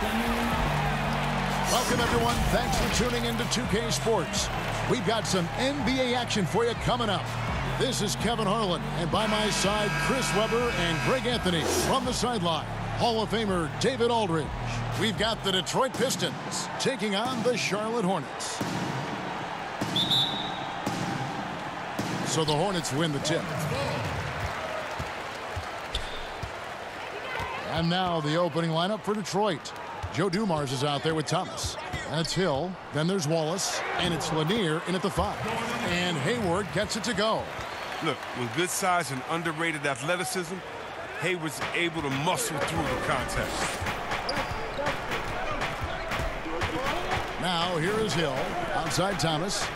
Welcome, everyone. Thanks for tuning in to 2K Sports. We've got some NBA action for you coming up. This is Kevin Harlan, and by my side, Chris Webber and Greg Anthony from the sideline. Hall of Famer David Aldridge. We've got the Detroit Pistons taking on the Charlotte Hornets. So the Hornets win the tip. And now the opening lineup for Detroit. Joe Dumars is out there with Thomas. That's Hill. Then there's Wallace. And it's Lanier in at the five. And Hayward gets it to go. Look, with good size and underrated athleticism, Hayward's able to muscle through the contact. Now here is Hill. Outside Thomas.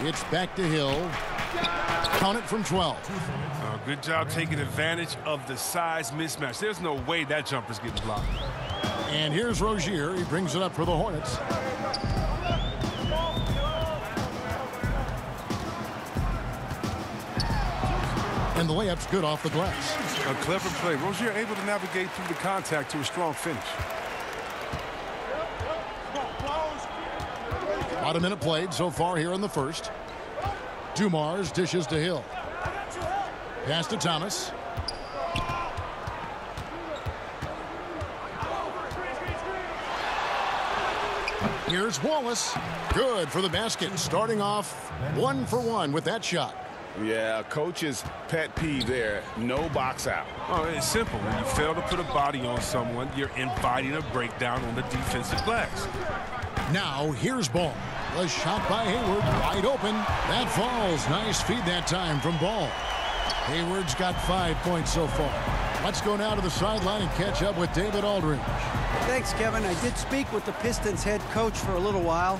It's back to Hill. Count it from 12. Uh, good job taking advantage of the size mismatch. There's no way that jumper's getting blocked. And here's Rozier. He brings it up for the Hornets. And the layup's good off the glass. A clever play. Rozier able to navigate through the contact to a strong finish. About a minute played so far here in the first. Dumars dishes to Hill. Pass to Thomas. Here's Wallace. Good for the basket. Starting off one for one with that shot. Yeah, coach's pet peeve there. No box out. Oh, it's simple. When you fail to put a body on someone, you're inviting a breakdown on the defensive glass. Now, here's Ball. A shot by Hayward, wide open. That falls. Nice feed that time from Ball. Hayward's got five points so far. Let's go now to the sideline and catch up with David Aldridge. Thanks, Kevin. I did speak with the Pistons head coach for a little while.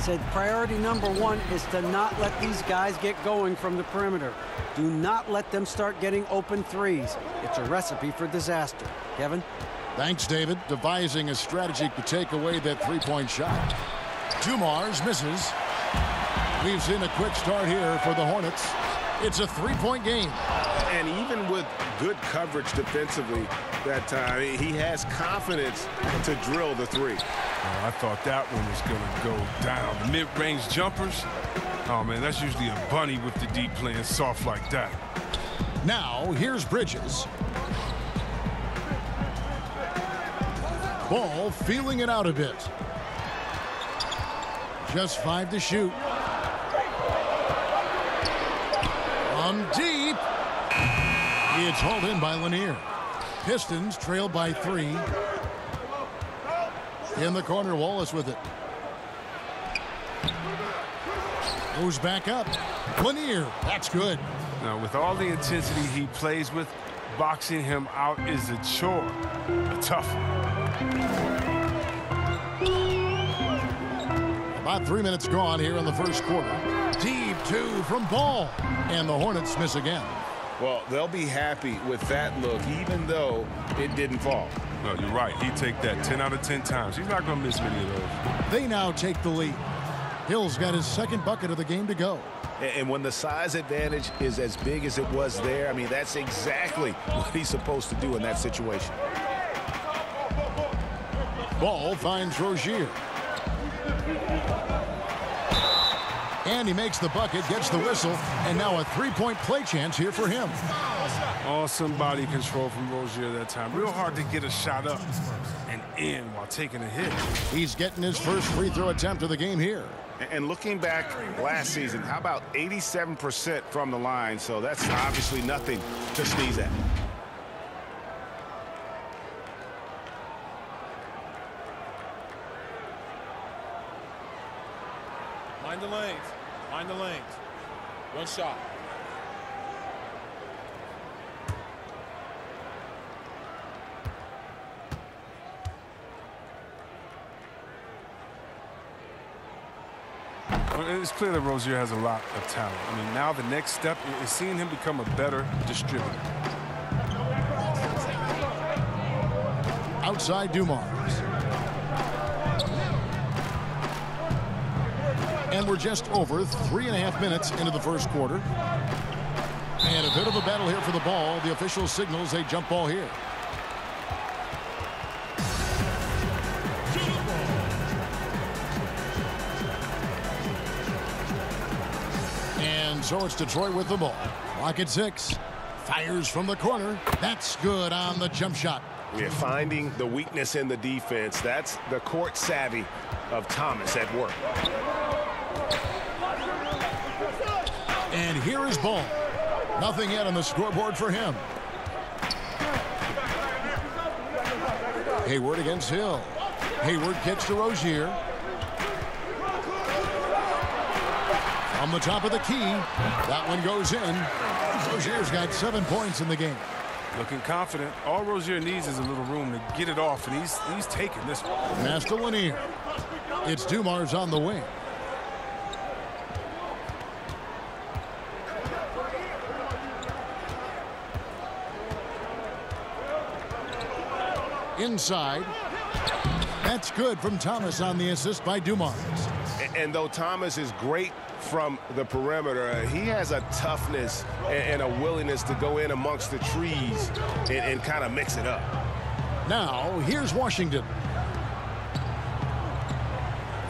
Said priority number one is to not let these guys get going from the perimeter. Do not let them start getting open threes. It's a recipe for disaster. Kevin? Thanks, David. Devising a strategy to take away that three-point shot. Dumars misses. Leaves in a quick start here for the Hornets. It's a three-point game. And even with good coverage defensively that time, he has confidence to drill the three. Oh, I thought that one was going to go down. The mid-range jumpers, oh, man, that's usually a bunny with the deep playing soft like that. Now, here's Bridges. Ball feeling it out a bit. Just five to shoot. Deep. It's hauled in by Lanier. Pistons trail by three. In the corner, Wallace with it. Goes back up. Lanier, that's good. Now, with all the intensity he plays with, boxing him out is a chore, a tough one. About three minutes gone here in the first quarter. Deep two from Ball. And the Hornets miss again. Well, they'll be happy with that look, even though it didn't fall. No, you're right. He'd take that 10 out of 10 times. He's not going to miss many of those. They now take the lead. Hill's got his second bucket of the game to go. And when the size advantage is as big as it was there, I mean, that's exactly what he's supposed to do in that situation. Ball finds Rozier. And he makes the bucket, gets the whistle, and now a three-point play chance here for him. Awesome body control from Rozier that time. Real hard to get a shot up and in while taking a hit. He's getting his first free throw attempt of the game here. And looking back last season, how about 87% from the line? So that's obviously nothing to sneeze at. Mind the lanes. Mind the lanes. One shot. It's clear that Rozier has a lot of talent. I mean, now the next step is seeing him become a better distributor. Outside Dumars. we're just over three and a half minutes into the first quarter. And a bit of a battle here for the ball. The official signals a jump ball here. And so it's Detroit with the ball. Rocket at six. Fires from the corner. That's good on the jump shot. We're finding the weakness in the defense. That's the court savvy of Thomas at work. Here is Ball. Nothing yet on the scoreboard for him. Hayward against Hill. Hayward gets to Rozier. On the top of the key. That one goes in. Rozier's got seven points in the game. Looking confident. All Rozier needs is a little room to get it off, and he's he's taking this one. Master Lanier. It's Dumars on the wing. Inside. That's good from Thomas on the assist by Dumars. And though Thomas is great from the perimeter, he has a toughness and, a willingness to go in amongst the trees and, and kind of mix it up. Now, here's Washington.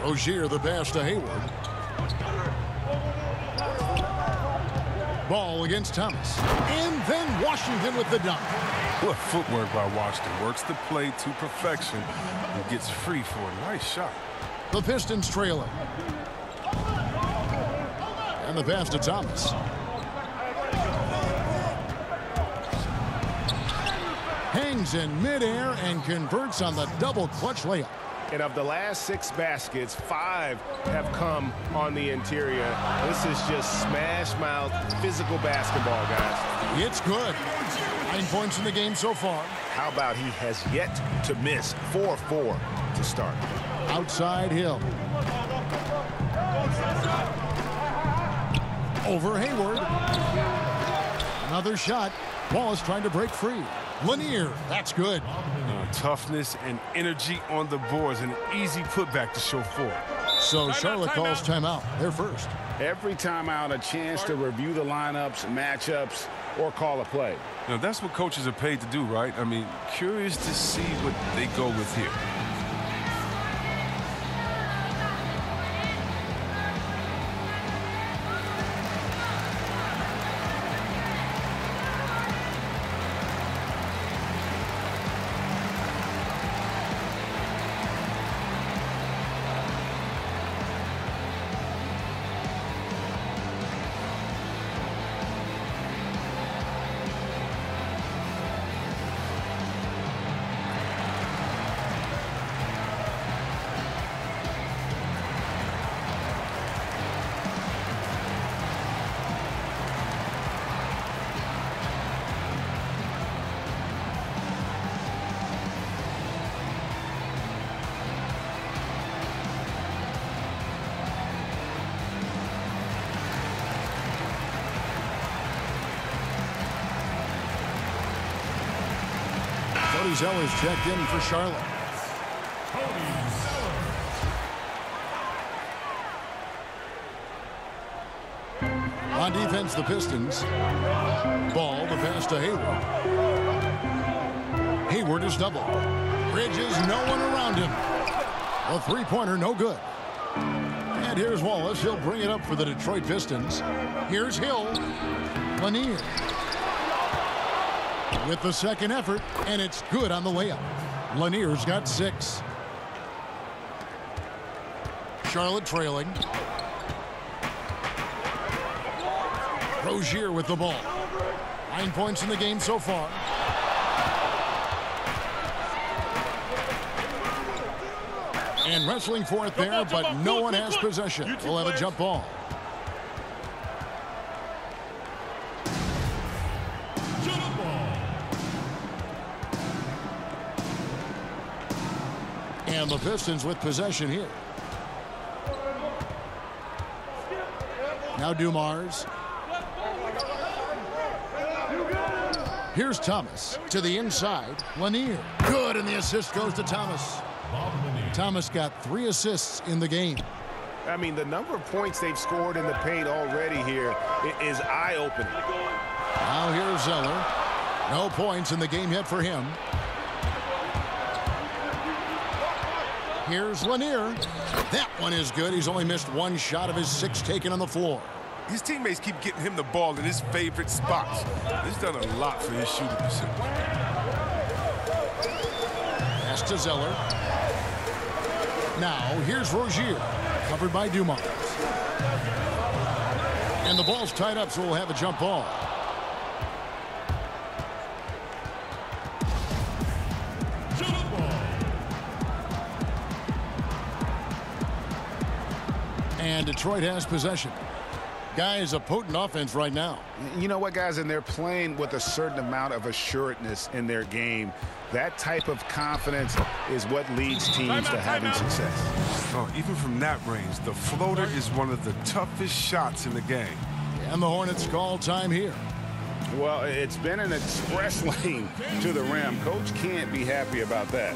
Rozier the pass to Hayward. Ball against Thomas. And then Washington with the dunk. What footwork by Washington. Works the play to perfection and gets free for a nice shot. The Pistons trailing. And the pass to Thomas. Hangs in midair and converts on the double clutch layup. And of the last six baskets, five have come on the interior. This is just smash mouth physical basketball, guys. It's good. Nine points in the game so far. How about he has yet to miss 4-4 to start. Outside Hill. Over Hayward. Another shot. Wallace trying to break free. Lanier, that's good. Uh, toughness and energy on the boards, and an easy putback to show for it. So Charlotte calls timeout. They're first. Every timeout, a chance to review the lineups, matchups, or call a play. Now, that's what coaches are paid to do, right? I mean, curious to see what they go with here. Cody Zeller's checked in for Charlotte. On defense, the Pistons. Ball, the pass to Hayward. Hayward is double. Bridges, no one around him. A three-pointer, no good. And here's Wallace. He'll bring it up for the Detroit Pistons. Here's Hill. Lanier with the second effort, and it's good on the layup. Lanier's got six. Charlotte trailing. Rozier with the ball. Nine points in the game so far. And wrestling for it there, but no one has possession. We'll have a jump ball. And the Pistons with possession here. Now Dumars. Here's Thomas to the inside. Lanier. Good, and the assist goes to Thomas. Thomas got three assists in the game. I mean, the number of points they've scored in the paint already here is eye-opening. Now here's Zeller. No points in the game yet for him. Here's Lanier. That one is good. He's only missed one shot of his six taken on the floor. his teammates keep getting him the ball in his favorite spots. He's done a lot for his shooting percentage. Pass to Zeller. Now, here's Rozier, covered by Dumars. And the ball's tied up, so we'll have a jump ball. And Detroit has possession. Guys, a potent offense right now. You know what, guys? And they're playing with a certain amount of assuredness in their game. That type of confidence is what leads teams to having success. Oh, even from that range, the floater is one of the toughest shots in the game. And the Hornets call time here. Well, it's been an express lane to the rim. Coach can't be happy about that.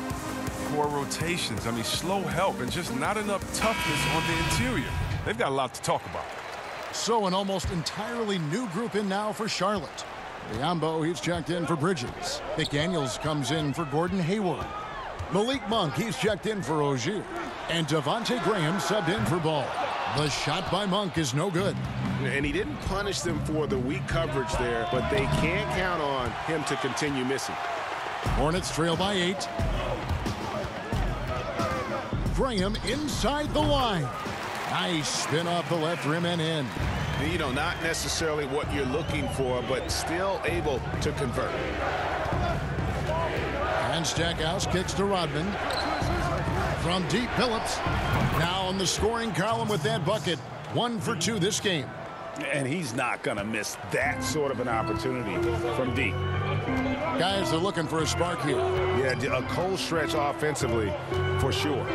Poor rotations. I mean, slow help and just not enough toughness on the interior. They've got a lot to talk about. So an almost entirely new group in now for Charlotte. Biyombo, he's checked in for Bridges. McDaniels comes in for Gordon Hayward. Malik Monk, he's checked in for Rozier. And Devonte Graham subbed in for Ball. The shot by Monk is no good. And he didn't punish them for the weak coverage there, but they can't count on him to continue missing. Hornets trail by eight. Graham inside the line. Nice spin off the left rim and in. You know, not necessarily what you're looking for, but still able to convert. And Stackhouse kicks to Rodman. From deep, Billups. Now on the scoring column with that bucket. One for two this game. And he's not going to miss that sort of an opportunity from deep. Guys are looking for a spark here. Yeah, a cold stretch offensively for sure.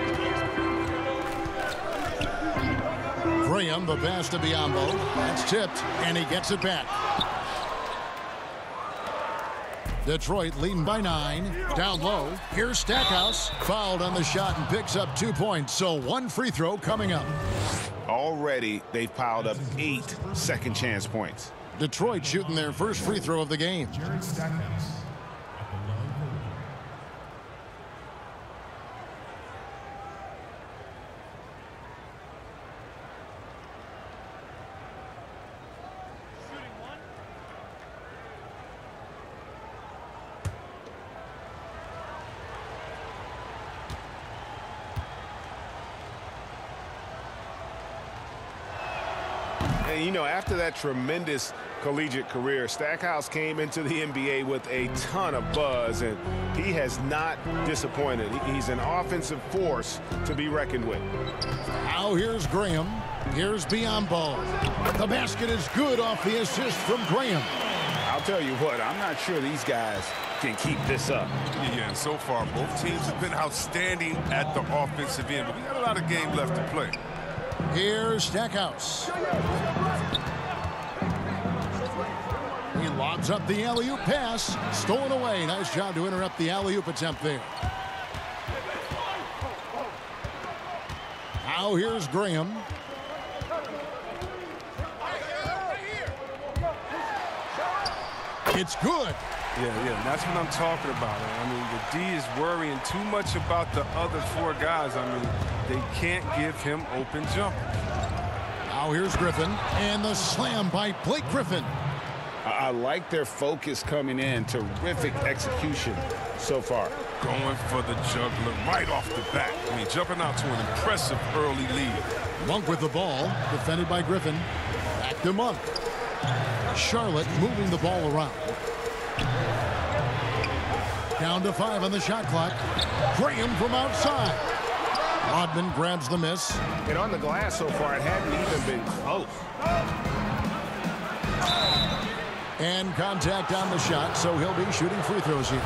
Graham, the pass to Biyombo. That's tipped, and he gets it back. Detroit leading by nine. Down low. Here's Stackhouse. Fouled on the shot and picks up two points. So one free throw coming up. Already, they've piled up eight second chance points. Detroit shooting their first free throw of the game. And, you know, after that tremendous collegiate career, Stackhouse came into the NBA with a ton of buzz, and he has not disappointed. He's an offensive force to be reckoned with. Now here's Graham. Here's Biyombo. The basket is good off the assist from Graham. I'll tell you what, I'm not sure these guys can keep this up. Yeah, and so far, both teams have been outstanding at the offensive end, but we got a lot of game left to play. Here's Stackhouse. Lobs up the alley-oop pass. Stolen away. Nice job to interrupt the alley-oop attempt there. Now here's Graham. It's good. Yeah, yeah, that's what I'm talking about. I mean, the D is worrying too much about the other four guys. I mean, they can't give him open jump. Now here's Griffin. And the slam by Blake Griffin. I, I like their focus coming in. Terrific execution so far. Going for the juggler right off the bat. I mean, jumping out to an impressive early lead. Monk with the ball, defended by Griffin. Back to Monk. Charlotte moving the ball around. Down to five on the shot clock. Graham from outside. Rodman grabs the miss. And on the glass so far, it hadn't even been close. And contact on the shot, so he'll be shooting free throws here.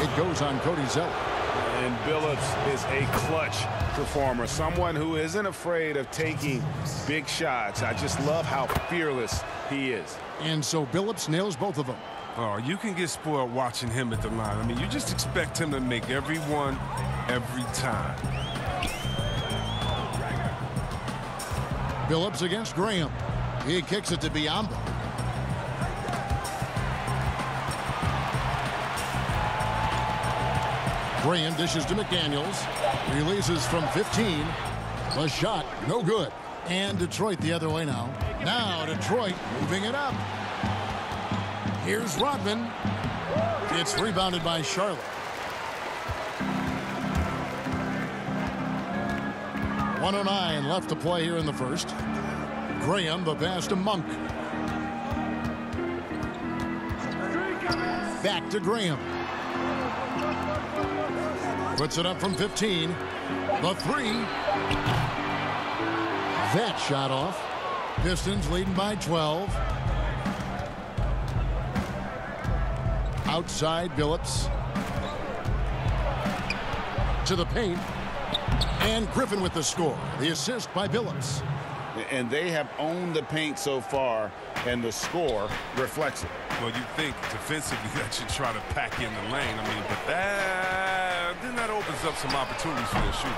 It goes on Cody Zeller. And Billups is a clutch performer, someone who isn't afraid of taking big shots. I just love how fearless he is. And so Billups nails both of them. Oh, you can get spoiled watching him at the line. I mean, you just expect him to make every one every time. Billups against Graham. He kicks it to Biyombo. Graham dishes to McDaniels. Releases from 15. The shot, no good. And Detroit the other way now. Now Detroit moving it up. Here's Rodman. It's rebounded by Charlotte. One oh nine left to play here in the first. Graham the pass to Monk. Back to Graham. Puts it up from 15. The three. That shot off. Pistons leading by 12. Outside Billups. To the paint. And Griffin with the score. The assist by Billups. And they have owned the paint so far, and the score reflects it. Well, you think defensively that you try to pack in the lane. I mean, but that then that opens up some opportunities for their shooters.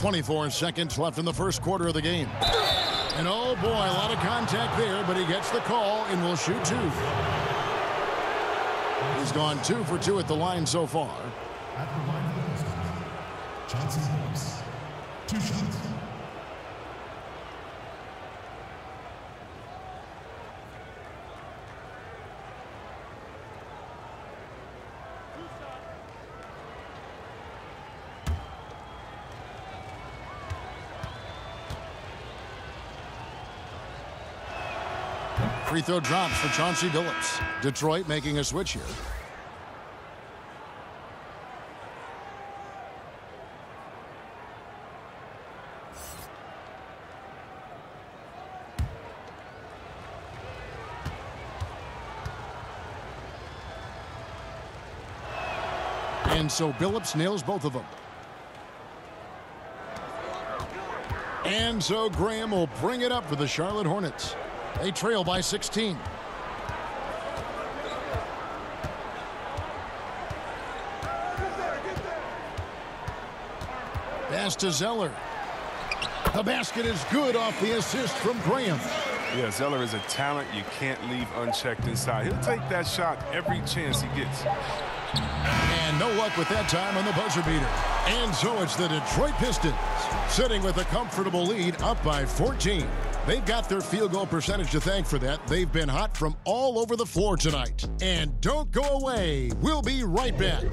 24 seconds left in the first quarter of the game. And oh boy, a lot of contact there, but he gets the call and will shoot two. He's gone two for two at the line so far. At the line for the Pistons, Chauncey Two shots. Free throw drops for Chauncey Billups. Detroit making a switch here. And so Billups nails both of them. And so Graham will bring it up for the Charlotte Hornets. They trail by 16. Pass to Zeller. The basket is good off the assist from Graham. Yeah, Zeller is a talent you can't leave unchecked inside. He'll take that shot every chance he gets. And no luck with that time on the buzzer beater. And so it's the Detroit Pistons sitting with a comfortable lead up by 14. They've got their field goal percentage to thank for that. They've been hot from all over the floor tonight. And don't go away. We'll be right back.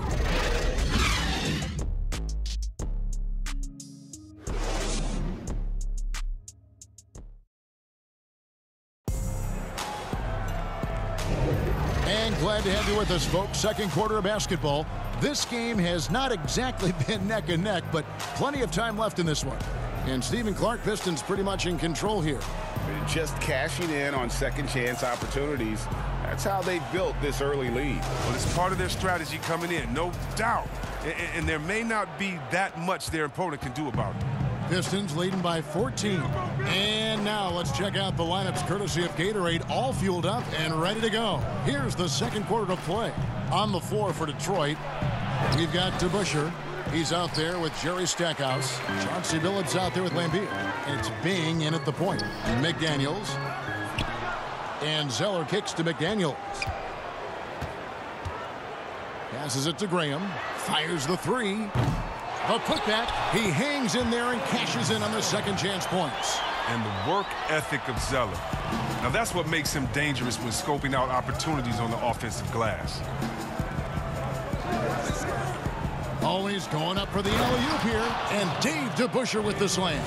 And glad to have you with us, folks. Second quarter of basketball. This game has not exactly been neck and neck, but plenty of time left in this one. And Stephen Clark Pistons pretty much in control here. Just cashing in on second chance opportunities. That's how they built this early lead. Well, it's part of their strategy coming in, no doubt. And, and there may not be that much their opponent can do about it. Pistons leading by 14. And now let's check out the lineups courtesy of Gatorade, all fueled up and ready to go. Here's the second quarter to play. On the floor for Detroit, we've got DeBusschere. He's out there with Jerry Stackhouse. Chauncey Billups out there with Lanier. It's Bing in at the point. McDaniels. And Zeller kicks to McDaniels. Passes it to Graham. Fires the three. The putback. He hangs in there and cashes in on the second chance points. And the work ethic of Zeller. Now that's what makes him dangerous when scoping out opportunities on the offensive glass. Always going up for the alley-oop here. And Dave DeBusschere with the slam.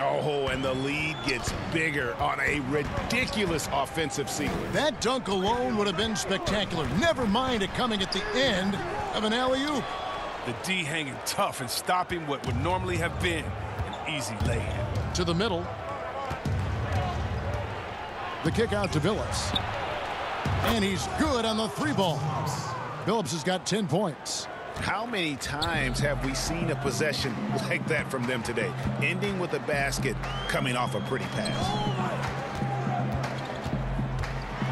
Oh, and the lead gets bigger on a ridiculous offensive sequence. That dunk alone would have been spectacular. Never mind it coming at the end of an alley-oop. The D hanging tough and stopping what would normally have been an easy lay-in. To the middle. The kick out to Billups. And he's good on the three ball. Billups has got 10 points. How many times have we seen a possession like that from them today? Ending with a basket coming off a pretty pass.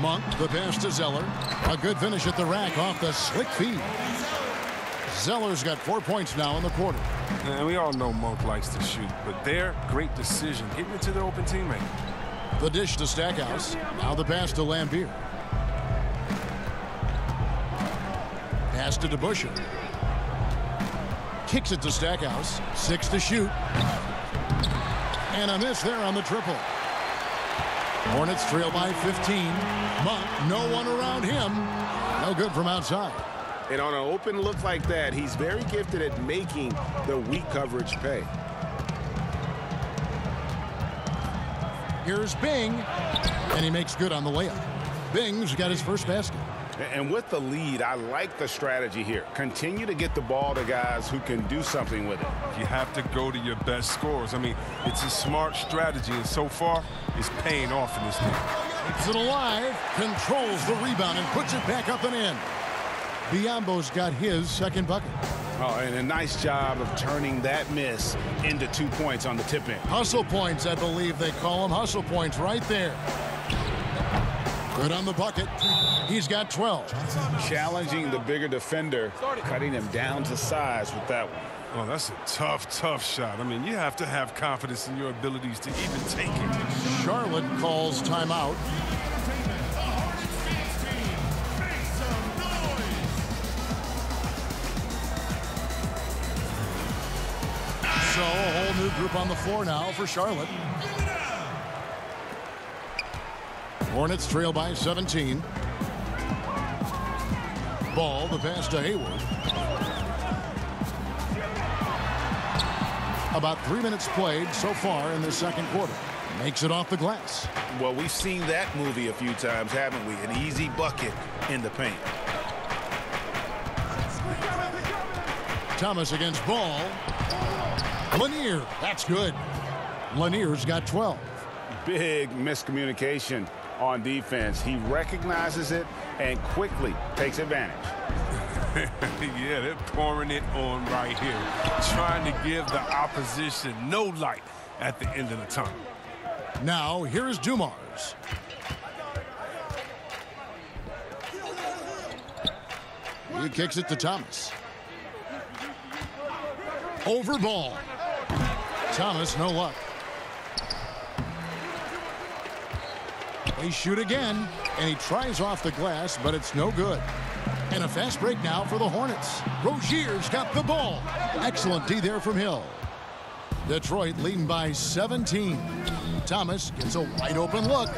Monk, the pass to Zeller. A good finish at the rack off the slick feed. Zeller's got four points now in the quarter. And we all know Monk likes to shoot, but their great decision getting it to the open teammate. The dish to Stackhouse. Now the pass to Lanier. Pass to DeBusschere. Kicks it to Stackhouse. Six to shoot. And a miss there on the triple. Hornets trail by 15. Monk, no one around him. No good from outside. And on an open look like that, he's very gifted at making the weak coverage pay. Here's Bing, and he makes good on the layup. Bing's got his first basket. And with the lead, I like the strategy here. Continue to get the ball to guys who can do something with it. You have to go to your best scorers. I mean, it's a smart strategy, and so far, it's paying off in this game. Keeps it alive, controls the rebound, and puts it back up and in. Biyombo's got his second bucket. Oh, and a nice job of turning that miss into two points on the tip in. Hustle points, I believe they call them hustle points right there. Good on the bucket. He's got 12. Challenging the bigger defender, cutting him down to size with that one. Oh, that's a tough, tough shot. I mean, you have to have confidence in your abilities to even take it. Charlotte calls timeout. So a whole new group on the floor now for Charlotte. Hornets trail by 17. Ball, the pass to Hayward. About three minutes played so far in the second quarter. Makes it off the glass. Well, we've seen that movie a few times, haven't we? An easy bucket in the paint. Thomas against Ball. Lanier, that's good. Lanier's got 12. Big miscommunication on defense. He recognizes it and quickly takes advantage. yeah, they're pouring it on right here. Trying to give the opposition no light at the end of the tunnel. Now, here's Dumars. He kicks it to Thomas. Over ball. Thomas, no luck. They shoot again, and he tries off the glass, but it's no good. And a fast break now for the Hornets. Rozier's got the ball. Excellent D there from Hill. Detroit leading by 17. Thomas gets a wide open look,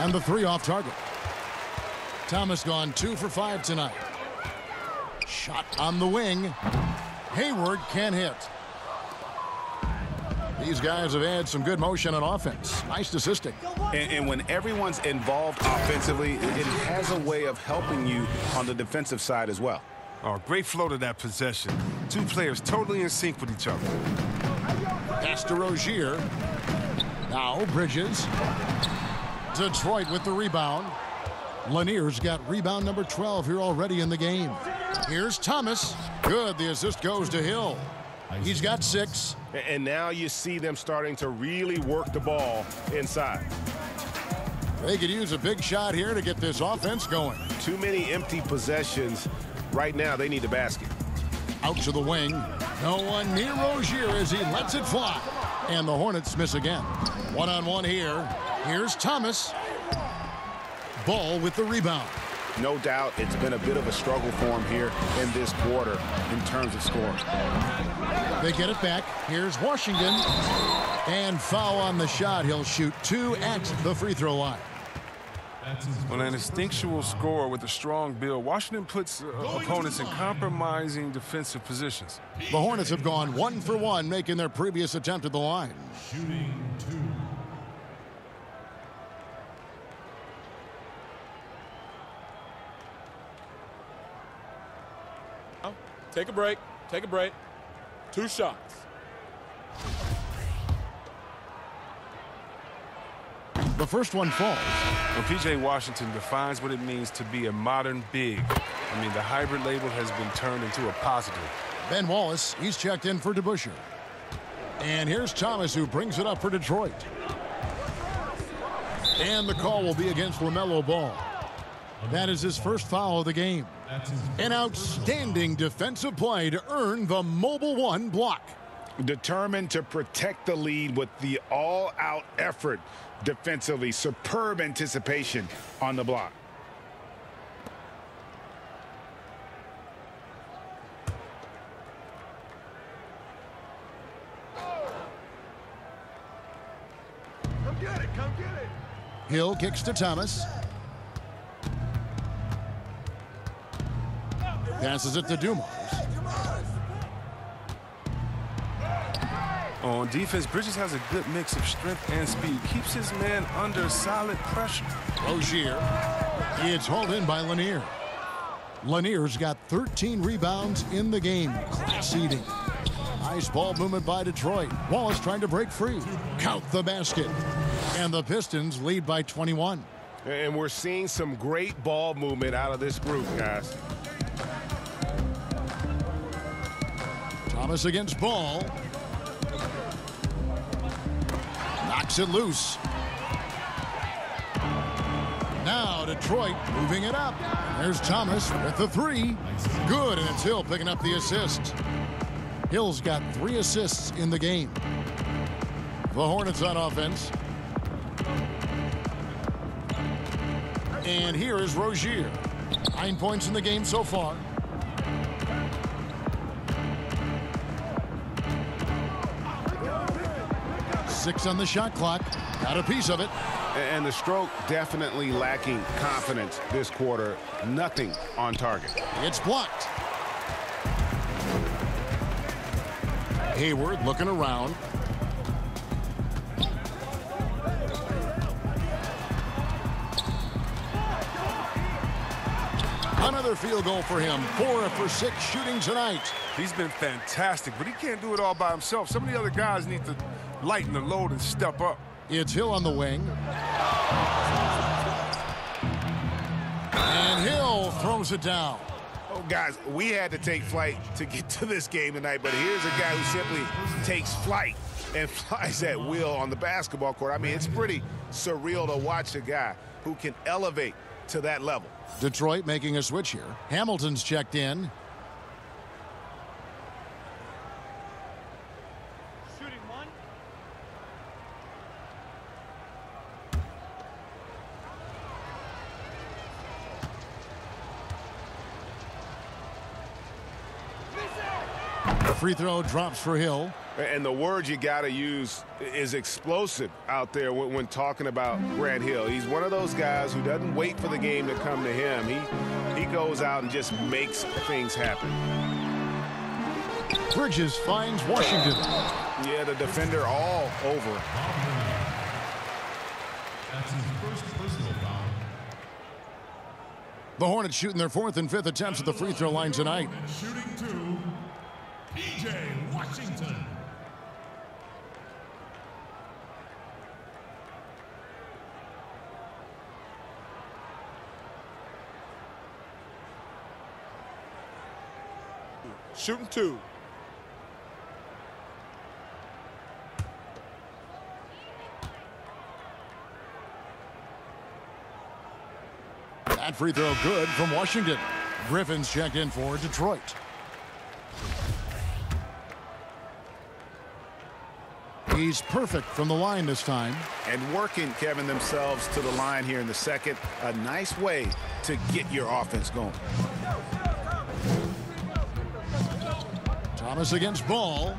and the three off target. Thomas gone two for five tonight. Shot on the wing. Hayward can't hit. These guys have had some good motion on offense. Nice assisting. And, and, when everyone's involved offensively, it, it has a way of helping you on the defensive side as well. Oh, great flow to that possession. Two players totally in sync with each other. Pass to Rozier. Now Bridges. Detroit with the rebound. Lanier's got rebound number 12 here already in the game. Here's Thomas. Good. The assist goes to Hill. He's got six. And now you see them starting to really work the ball inside. They could use a big shot here to get this offense going. Too many empty possessions. Right now, they need a basket. Out to the wing. No one near Rozier as he lets it fly. And the Hornets miss again. One-on-one -on -one here. Here's Thomas. Ball with the rebound. No doubt it's been a bit of a struggle for him here in this quarter in terms of scoring. They get it back. Here's Washington. And foul on the shot. He'll shoot two at the free throw line. Well, an instinctual scorer with a strong build, Washington puts uh, opponents in compromising defensive positions. The Hornets have gone one for one, making their previous attempt at the line. Shooting Take a break. Take a break. Two shots. The first one falls. Well, P.J. Washington defines what it means to be a modern big. I mean, the hybrid label has been turned into a positive. Ben Wallace, he's checked in for DeBusschere. And here's Thomas who brings it up for Detroit. And the call will be against LaMelo Ball. That is his first foul of the game. An outstanding defensive play to earn the Mobil One block. Determined to protect the lead with the all-out effort defensively. Superb anticipation on the block. Come get it, come get it. Hill kicks to Thomas. Passes it to Dumars. On defense, Bridges has a good mix of strength and speed. Keeps his man under solid pressure. Rozier. It's hauled in by Lanier. Lanier's got 13 rebounds in the game. Class eating. Nice ball movement by Detroit. Wallace trying to break free. Count the basket. And the Pistons lead by 21. And we're seeing some great ball movement out of this group, guys. Thomas against Ball. Knocks it loose. Now Detroit moving it up. There's Thomas with the three. Good, and it's Hill picking up the assist. Hill's got three assists in the game. The Hornets on offense. And here is Rozier. Nine points in the game so far. Six on the shot clock. Got a piece of it. And the stroke definitely lacking confidence this quarter. Nothing on target. It's blocked. Hayward looking around. Another field goal for him. Four for six shooting tonight. He's been fantastic, but he can't do it all by himself. Some of the other guys need to lighten the load and step up. It's Hill on the wing. And Hill throws it down. Oh, guys, we had to take flight to get to this game tonight, but here's a guy who simply takes flight and flies at will on the basketball court. I mean, it's pretty surreal to watch a guy who can elevate to that level. Detroit making a switch here. Hamilton's checked in. Free throw drops for Hill. And the word you got to use is explosive out there when, when, talking about Grant Hill. He's one of those guys who doesn't wait for the game to come to him. He, he goes out and just makes things happen. Bridges finds Washington. Yeah, the defender all over. That's his first personal foul. The Hornets shooting their fourth and fifth attempts at the free throw line tonight. Shooting two, PJ Washington. Shooting two. That free throw good from Washington. Griffin's checked in for Detroit. He's perfect from the line this time. And working, Kevin, themselves to the line here in the second. A nice way to get your offense going. Thomas against Ball.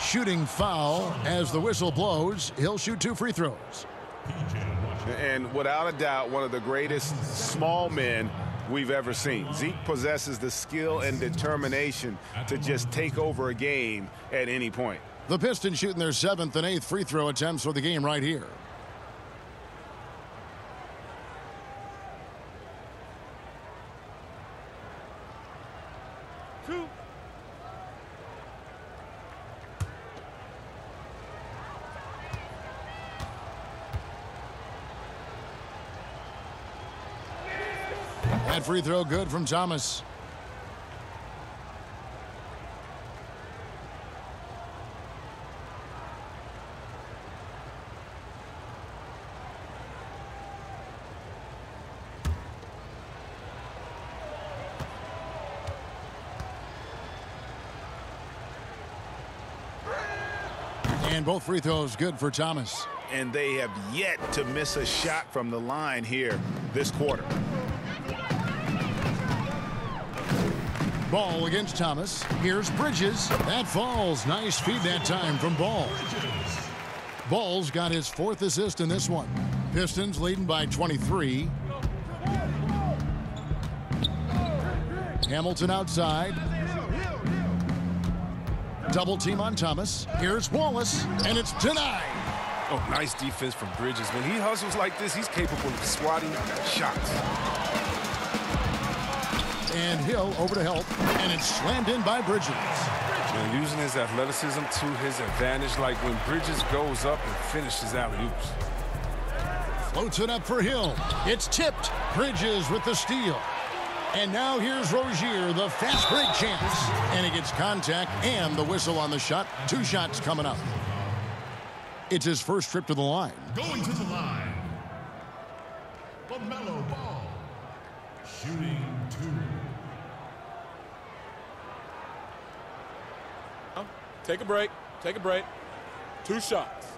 Shooting foul as the whistle blows. He'll shoot two free throws. And without a doubt, one of the greatest small men we've ever seen. Zeke possesses the skill and determination to just take over a game at any point. The Pistons shooting their seventh and eighth free throw attempts for the game right here. Free throw good from Thomas. And both free throws good for Thomas. And they have yet to miss a shot from the line here this quarter. Ball against Thomas. Here's Bridges. That falls. Nice feed that time from Ball. Ball's got his fourth assist in this one. Pistons leading by 23. Hamilton outside. Double team on Thomas. Here's Wallace, and it's denied. Oh, nice defense from Bridges. When he hustles like this, he's capable of swatting shots. And Hill over to help, and it's slammed in by Bridges. And using his athleticism to his advantage, like when Bridges goes up and finishes alley-oops. Floats it up for Hill. It's tipped. Bridges with the steal. And now here's Rozier, the fast break chance. And he gets contact and the whistle on the shot. Two shots coming up. It's his first trip to the line. Going to the line. LaMelo Ball. Shooting two. Take a break. Take a break. Two shots.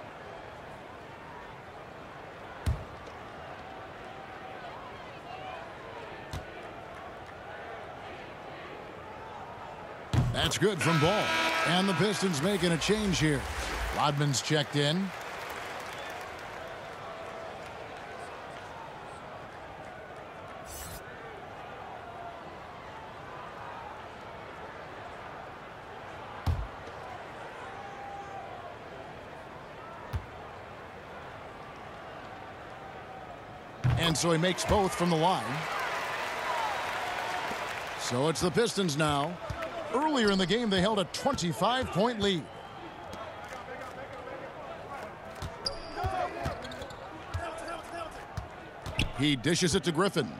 That's good from Ball. And the Pistons making a change here. Rodman's checked in. So he makes both from the line. So it's the Pistons now. Earlier in the game, they held a 25-point lead. He dishes it to Griffin.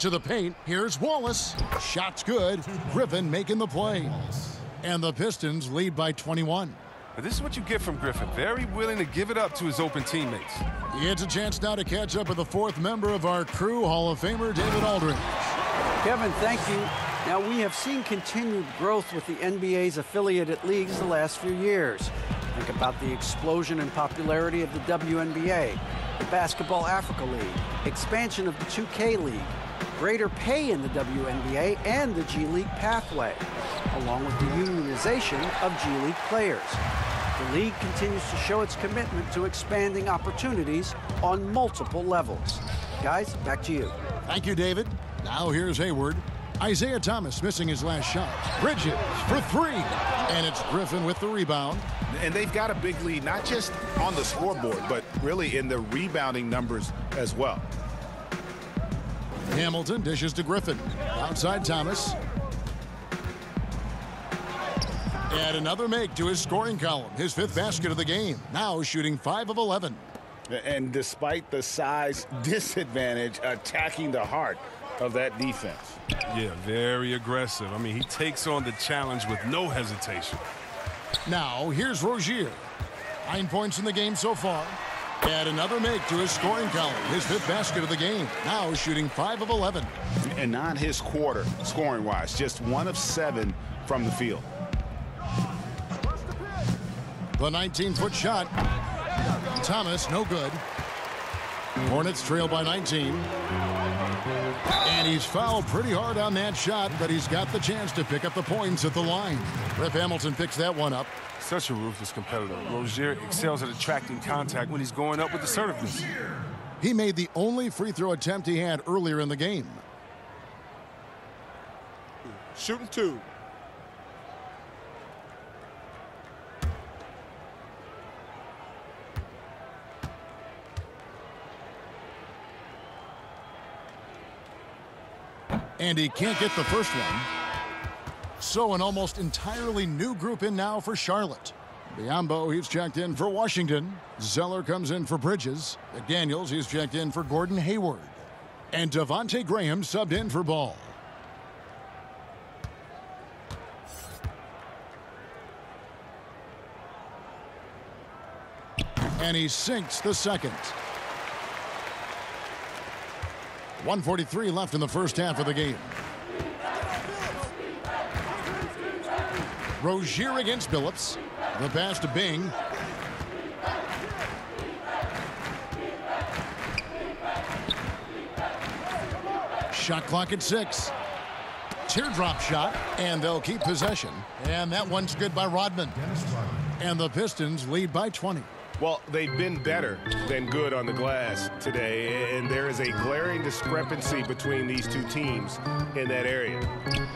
To the paint, here's Wallace. Shot's good. Griffin making the play. And the Pistons lead by 21. Now, this is what you get from Griffin. Very willing to give it up to his open teammates. It's a chance now to catch up with the fourth member of our crew, Hall of Famer David Aldridge. Kevin, thank you. Now, we have seen continued growth with the NBA's affiliated leagues the last few years. Think about the explosion in popularity of the WNBA, the Basketball Africa League, expansion of the 2K League, greater pay in the WNBA and the G League pathway, along with the unionization of G League players. The league continues to show its commitment to expanding opportunities on multiple levels. Guys, back to you. Thank you, David. Now here's Hayward. Isaiah Thomas missing his last shot. Bridges for three. And it's Griffin with the rebound. And they've got a big lead, not just on the scoreboard, but really in the rebounding numbers as well. Hamilton dishes to Griffin. Outside Thomas. And another make to his scoring column. His fifth basket of the game. Now shooting 5 of 11. And despite the size disadvantage, attacking the heart of that defense. Yeah, very aggressive. I mean, he takes on the challenge with no hesitation. Now, here's Rozier. Nine points in the game so far. Add another make to his scoring column. His fifth basket of the game. Now shooting 5 of 11. And not his quarter, scoring-wise. Just one of seven from the field. The 19-foot shot. Thomas, no good. Hornets trail by 19. And he's fouled pretty hard on that shot, but he's got the chance to pick up the points at the line. Rip Hamilton picks that one up. Such a ruthless competitor. Rozier excels at attracting contact when he's going up with assertiveness. He made the only free throw attempt he had earlier in the game. Shooting two. And he can't get the first one. So an almost entirely new group in now for Charlotte. Biyombo, he's checked in for Washington. Zeller comes in for Bridges. McDaniels, he's checked in for Gordon Hayward. And Devonte Graham subbed in for Ball. And he sinks the second. 143 left in the first half of the game. Rozier against Billups. The pass to Bing. Shot clock at six. Teardrop shot, and they'll keep possession. And that one's good by Rodman. Rodman. And the Pistons lead by 20. Well, they've been better than good on the glass today, and there is a glaring discrepancy between these two teams in that area.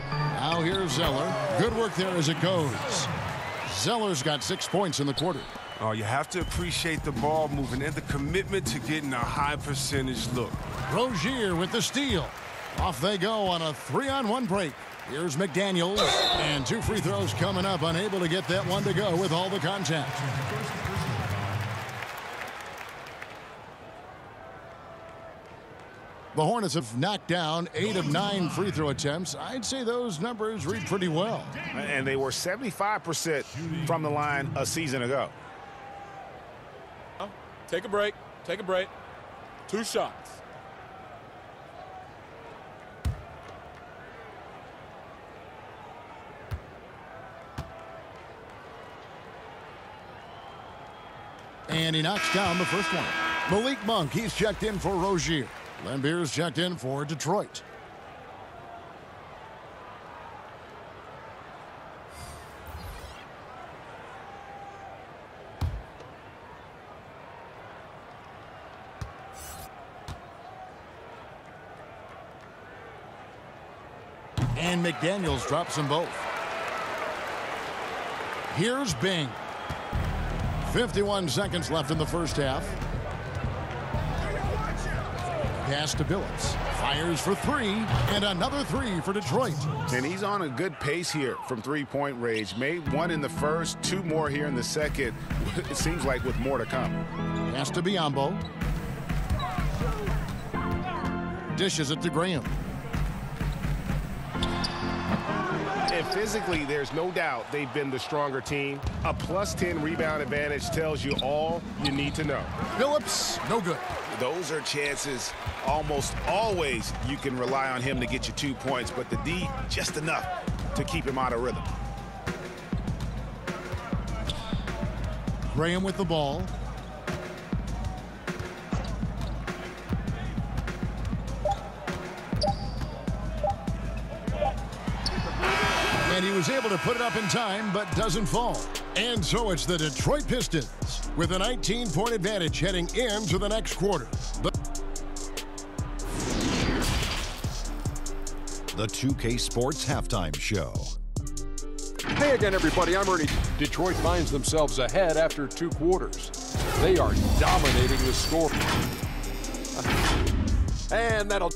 Now here's Zeller. Good work there as it goes. Zeller's got six points in the quarter. Oh, you have to appreciate the ball moving and the commitment to getting a high percentage look. Rozier with the steal. Off they go on a three-on-one break. Here's McDaniels, and two free throws coming up, unable to get that one to go with all the contact. The Hornets have knocked down eight of nine free throw attempts. I'd say those numbers read pretty well. And they were 75% from the line a season ago. Take a break. Take a break. Two shots. And he knocks down the first one. Malik Monk, he's checked in for Rozier. Laimbeer's checked in for Detroit. And McDaniels drops them both. Here's Bing. 51 seconds left in the first half. Pass to Billups. Fires for three, and another three for Detroit. And he's on a good pace here from three-point range. Made one in the first, two more here in the second. It seems like with more to come. Pass to Biyombo. Dishes it to Graham. And physically, there's no doubt they've been the stronger team. A plus 10 rebound advantage tells you all you need to know. Phillips, no good. Those are chances almost always you can rely on him to get you two points, but the D, just enough to keep him out of rhythm. Graham with the ball. And he was able to put it up in time, but doesn't fall. And so it's the Detroit Pistons with a 19-point advantage heading into the next quarter. The The 2K Sports Halftime Show. Hey again, everybody. I'm Ernie. Detroit finds themselves ahead after two quarters. They are dominating the score. And that'll.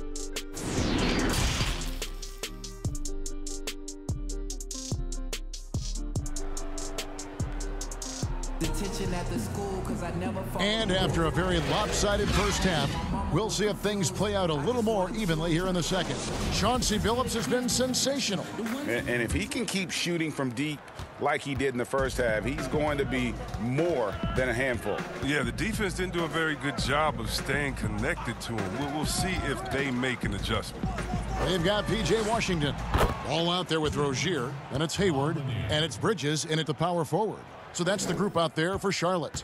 And after a very lopsided first half, we'll see if things play out a little more evenly here in the second. Chauncey Billups has been sensational. And, and if he can keep shooting from deep like he did in the first half, he's going to be more than a handful. Yeah, the defense didn't do a very good job of staying connected to him. We'll, we'll see if they make an adjustment. They've got P.J. Washington. All out there with Rozier, and it's Hayward, and it's Bridges, and it's the power forward. So that's the group out there for Charlotte.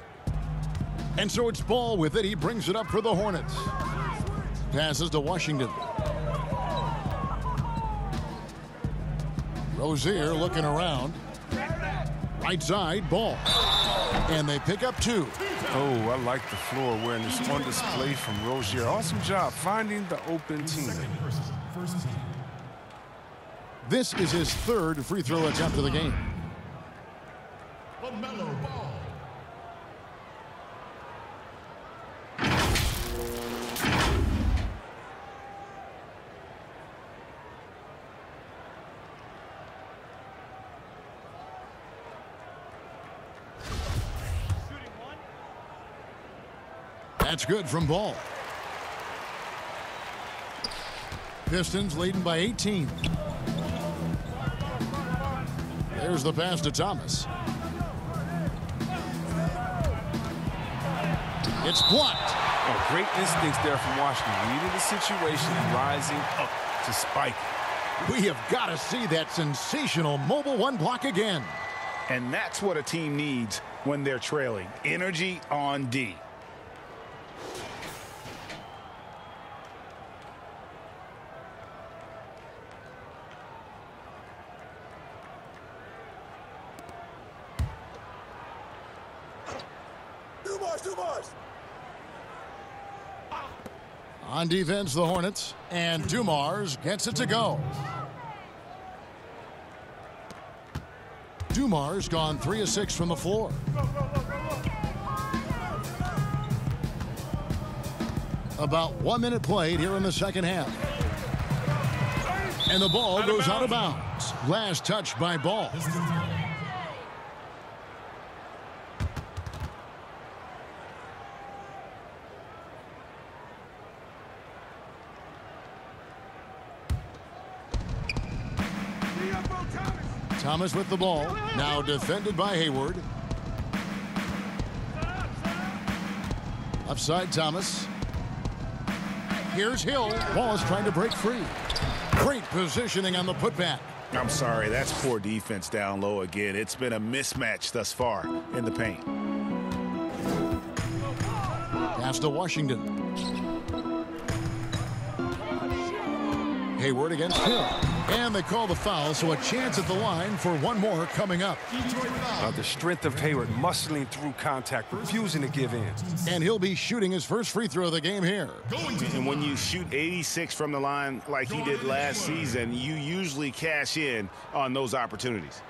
And so it's Ball with it. He brings it up for the Hornets. Passes to Washington. Rozier looking around. Right side, Ball. And they pick up two. Oh, I like the floor awareness on display from Rozier. Awesome job finding the open team. This is his third free throw attempt of the game. LaMelo Ball. That's good from Ball. Pistons leading by 18. There's the pass to Thomas. It's blocked. Oh, great instincts there from Washington. Reading the situation and rising up to spike. We have got to see that sensational Mobil one block again. And that's what a team needs when they're trailing. Energy on D. Ah. On defense, the Hornets. And Dumars gets it to go. Dumars gone 3 of 6 from the floor. About one minute played here in the second half. And the ball Out of goes out of bounds. bounds. Last touch by Ball. Thomas with the ball. Now defended by Hayward. Upside Thomas. Here's Hill. Ball is trying to break free. Great positioning on the putback. I'm sorry, that's poor defense down low again. It's been a mismatch thus far in the paint. Pass to Washington. Hayward against Hill. And they call the foul, so a chance at the line for one more coming up. Uh, the strength of Hayward muscling through contact, refusing to give in. And he'll be shooting his first free throw of the game here. And when you shoot 86 from the line like he did last season, you usually cash in on those opportunities.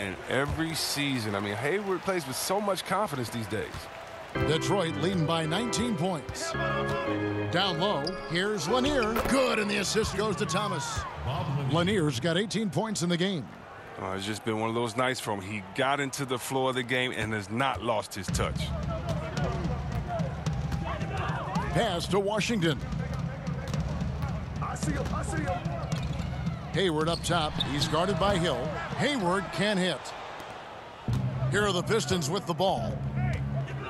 And every season, I mean, Hayward plays with so much confidence these days. Detroit leading by 19 points. Down low, here's Lanier. Good, and the assist goes to Thomas. Lanier's got 18 points in the game. Uh, it's just been one of those nights for him. He got into the floor of the game and has not lost his touch. Pass to Washington. Hayward up top. He's guarded by Hill. Hayward can hit. Here are the Pistons with the ball.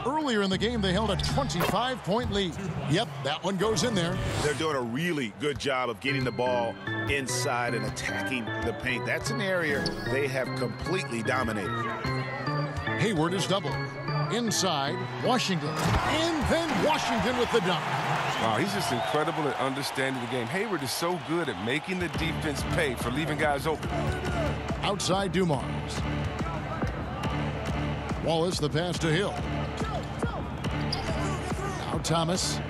Earlier in the game, they held a 25-point lead. Yep, that one goes in there. They're doing a really good job of getting the ball inside and attacking the paint. That's an area they have completely dominated. Hayward is double. Inside, Washington. And then Washington with the dunk. Wow, he's just incredible at understanding the game. Hayward is so good at making the defense pay for leaving guys open. Outside Dumars. Wallace the pass to Hill. Now Thomas.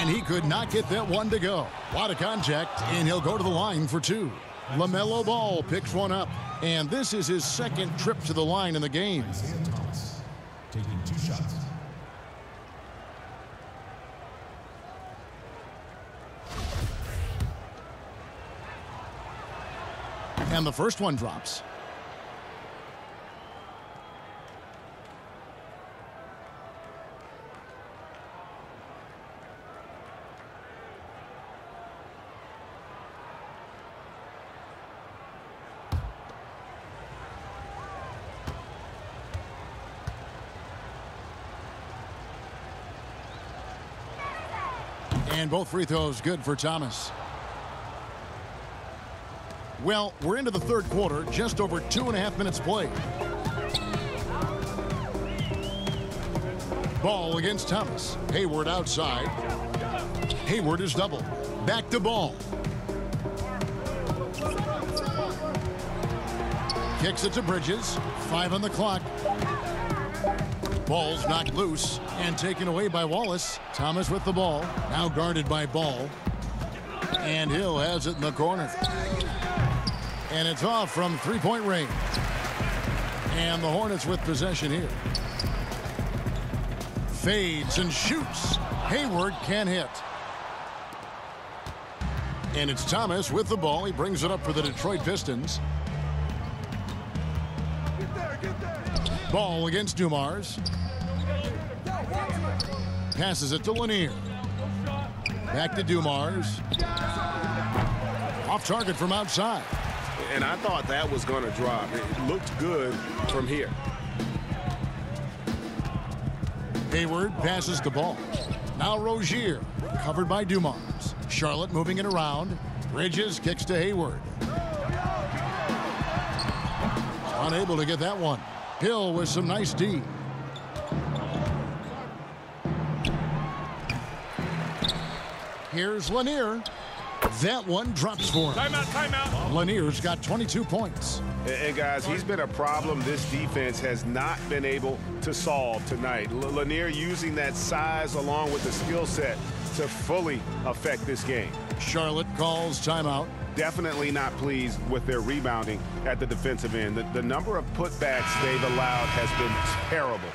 And he could not get that one to go. A lot of contact, and he'll go to the line for two. LaMelo Ball picks one up. And this is his second trip to the line in the game. Thomas taking two shots. And the first one drops. And both free throws good for Thomas. Well, we're into the third quarter, just over two and a half minutes played. Ball against Thomas. Hayward outside. Hayward is double. Back to ball. Kicks it to Bridges. Five on the clock. Ball's knocked loose and taken away by Wallace. Thomas with the ball. Now guarded by Ball. And Hill has it in the corner. And it's off from three-point range. And the Hornets with possession here. Fades and shoots. Hayward can hit. And it's Thomas with the ball. He brings it up for the Detroit Pistons. Ball against Dumars. Passes it to Lanier. Back to Dumars. Off target from outside. And I thought that was going to drop. It looked good from here. Hayward passes the ball. Now Rozier, covered by Dumars. Charlotte moving it around. Bridges kicks to Hayward. Unable to get that one. Hill with some nice D. Here's Lanier. That one drops for him. Timeout, timeout. Lanier's got 22 points. And, and guys, he's been a problem this defense has not been able to solve tonight. L Lanier using that size along with the skill set to fully affect this game. Charlotte calls timeout. Definitely not pleased with their rebounding at the defensive end. The, the number of putbacks they've allowed has been terrible.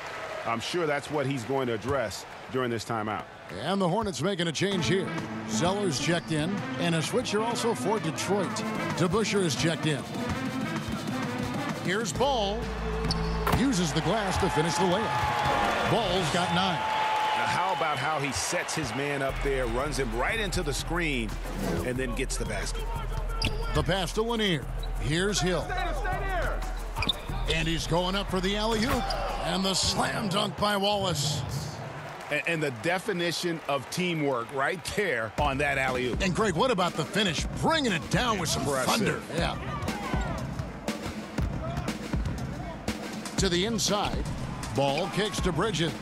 I'm sure that's what he's going to address during this timeout. And the Hornets making a change here. Zellers checked in, and a switcher also for Detroit. DeBusschere is checked in. Here's Ball. Uses the glass to finish the layup. Ball's got nine. Now, how about how he sets his man up there, runs him right into the screen, and then gets the basket? The pass to Lanier. Here's Hill. And he's going up for the alley-oop. And the slam dunk by Wallace. And, and the definition of teamwork right there on that alley-oop. And Greg, what about the finish? Bringing it down with some Impressive. thunder. Yeah. To the inside. Ball kicks to Bridges.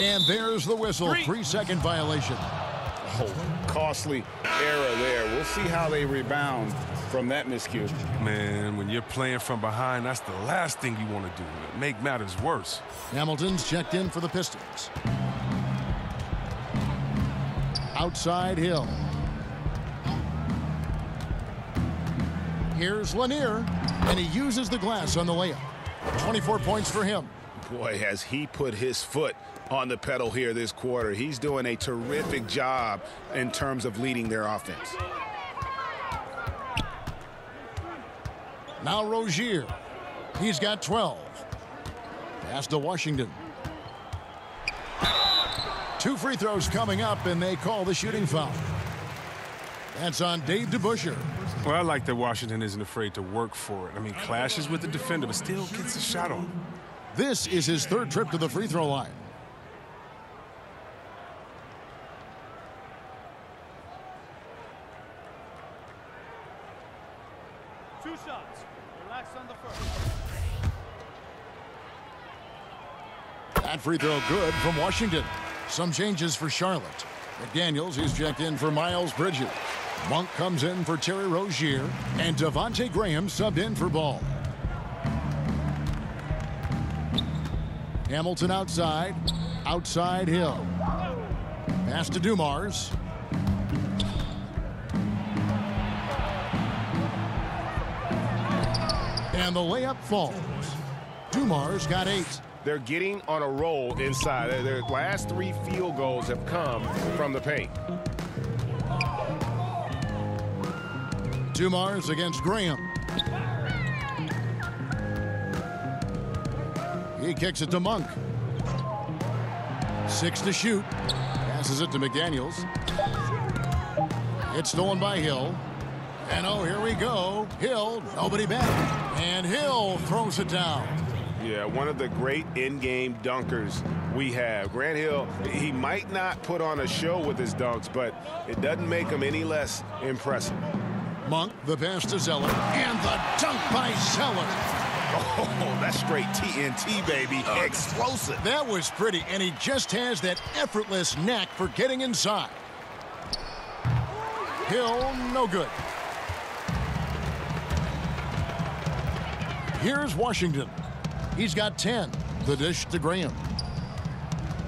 And there's the whistle. Three-second violation. Oh, costly error there. We'll see how they rebound from that miscue. Man, when you're playing from behind, that's the last thing you want to do. Make matters worse. Hamilton's checked in for the Pistons. Outside Hill. Here's Lanier, and he uses the glass on the layup. 24 points for him. Boy, has he put his foot on the pedal here this quarter. He's doing a terrific job in terms of leading their offense. Now Rozier. He's got 12. Pass to Washington. Two free throws coming up, and they call the shooting foul. That's on Dave DeBusschere. Well, I like that Washington isn't afraid to work for it. I mean, clashes with the defender, but still gets a shot on. This is his third trip to the free throw line. Free throw good from Washington. Some changes for Charlotte. McDaniels, he's checked in for Miles Bridges. Monk comes in for Terry Rozier. And Devontae Graham subbed in for Ball. Hamilton outside. Outside Hill. Pass to Dumars. And the layup falls. Dumars got eight. They're getting on a roll inside. Their- last three field goals have come from the paint. Dumars against Graham. He kicks it to Monk. Six to shoot. Passes it to McDaniels. It's stolen by Hill. And oh, here we go. Hill, nobody back. And Hill throws it down. Yeah, one of the great in-game dunkers we have. Grant Hill, he might not put on a show with his dunks, but it doesn't make him any less impressive. Monk, the pass to Zeller. And the dunk by Zeller. Oh, that's straight TNT, baby. Explosive. That was pretty, and he just has that effortless knack for getting inside. Hill, no good. Here's Washington. He's got 10. The dish to Graham.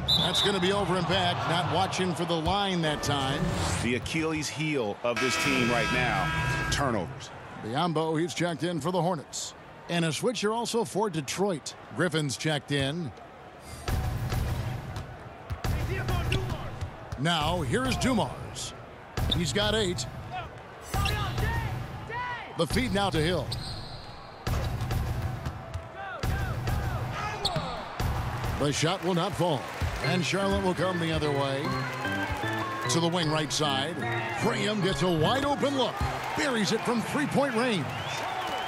That's going to be over and back. Not watching for the line that time. The Achilles heel of this team right now, turnovers. Biyombo, he's checked in for the Hornets. And a switcher also for Detroit. Griffin's checked in. Now, here's Dumars. He's got eight. The feed now to Hill. The shot will not fall. And Charlotte will come the other way. To the wing right side. Graham gets a wide open look. Buries it from three-point range.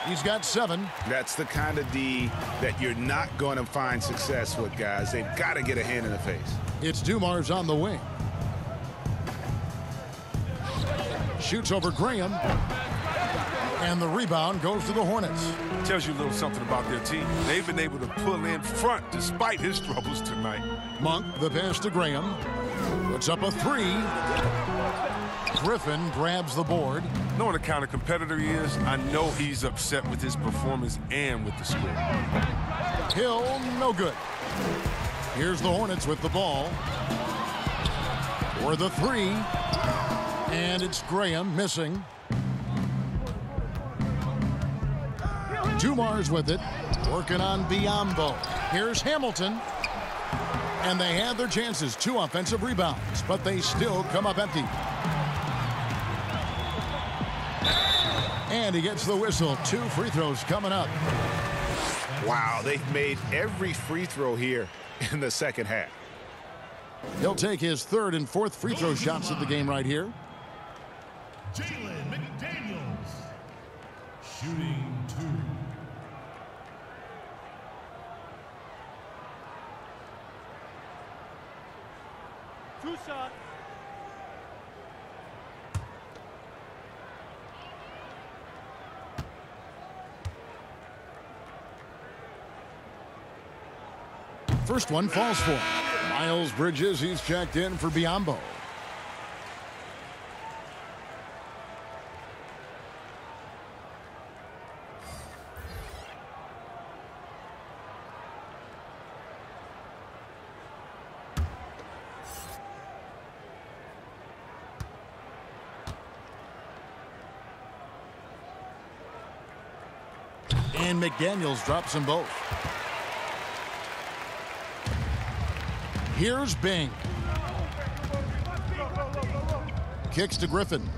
He's got seven. That's the kind of D that you're not going to find success with, guys. They've got to get a hand in the face. It's Dumars on the wing. Shoots over Graham. And the rebound goes to the Hornets. Tells you a little something about their team. They've been able to pull in front despite his troubles tonight. Monk, the pass to Graham. Puts up a three. Griffin grabs the board. Knowing the kind of competitor he is, I know he's upset with his performance and with the score. Hill, no good. Here's the Hornets with the ball. For the three. And it's Graham missing. Dumars with it. Working on Biyombo. Here's Hamilton. And they had their chances. Two offensive rebounds, but they still come up empty. And he gets the whistle. Two free throws coming up. Wow, they've made every free throw here in the second half. He'll take his third and fourth free throw shots of the game right here. Jalen McDaniels. Shooting Two. First one falls for Miles Bridges. He's checked in for Biyombo. And McDaniels drops them both. Here's Bing. Kicks to Griffin.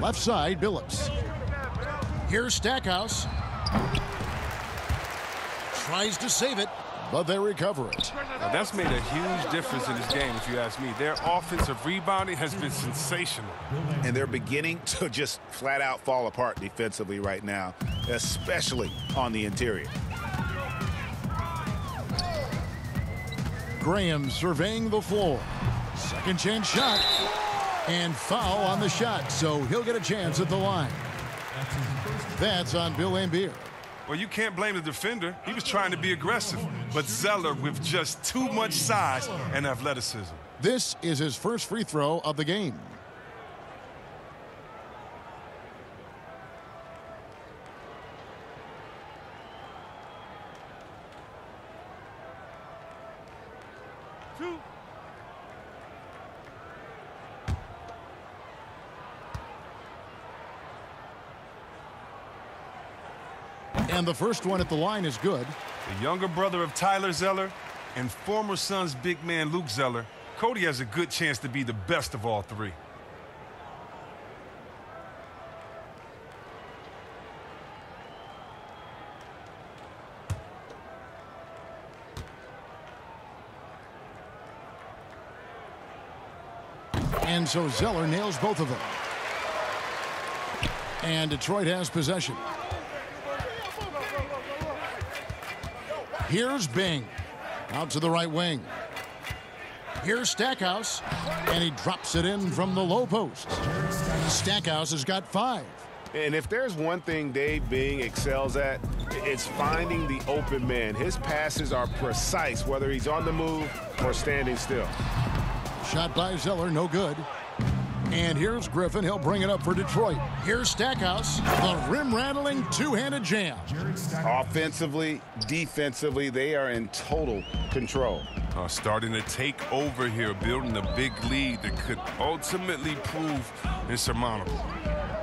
Left side, Billups. Here's Stackhouse. Tries to save it, but they recover it. Now, that's made a huge difference in this game, if you ask me. Their offensive rebounding has been sensational. And they're beginning to just flat out fall apart defensively right now, especially on the interior. Graham surveying the floor. Second chance shot. And foul on the shot, so he'll get a chance at the line. That's on Bill Laimbeer. Well, you can't blame the defender. He was trying to be aggressive. But Zeller with just too much size and athleticism. This is his first free throw of the game. And the first one at the line is good. The younger brother of Tyler Zeller and former Suns big man Luke Zeller, Cody has a good chance to be the best of all three. And so Zeller nails both of them. And Detroit has possession. Here's Bing. Out to the right wing. Here's Stackhouse. And he drops it in from the low post. Stackhouse has got five. And if there's one thing Dave Bing excels at, it's finding the open man. His passes are precise, whether he's on the move or standing still. Shot by Zeller, no good. And here's Griffin. He'll bring it up for Detroit. Here's Stackhouse. The rim rattling two handed jam. Offensively, defensively, they are in total control. Uh, starting to take over here, building a big lead that could ultimately prove insurmountable.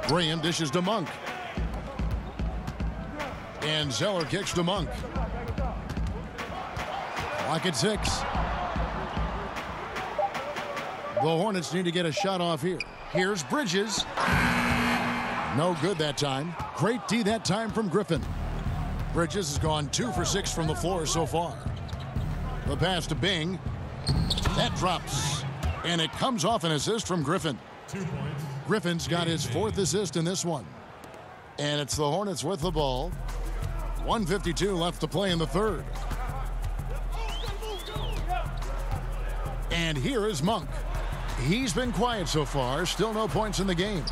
Graham dishes to Monk. And Zeller kicks to Monk. Clock at six. The Hornets need to get a shot off here. Here's Bridges. No good that time. Great D that time from Griffin. Bridges has gone two for six from the floor so far. The pass to Bing. That drops. And it comes off an assist from Griffin. Two points. Griffin's got his fourth assist in this one. And it's the Hornets with the ball. 152 left to play in the third. And here is Monk. He's been quiet so far. Still no points in the game.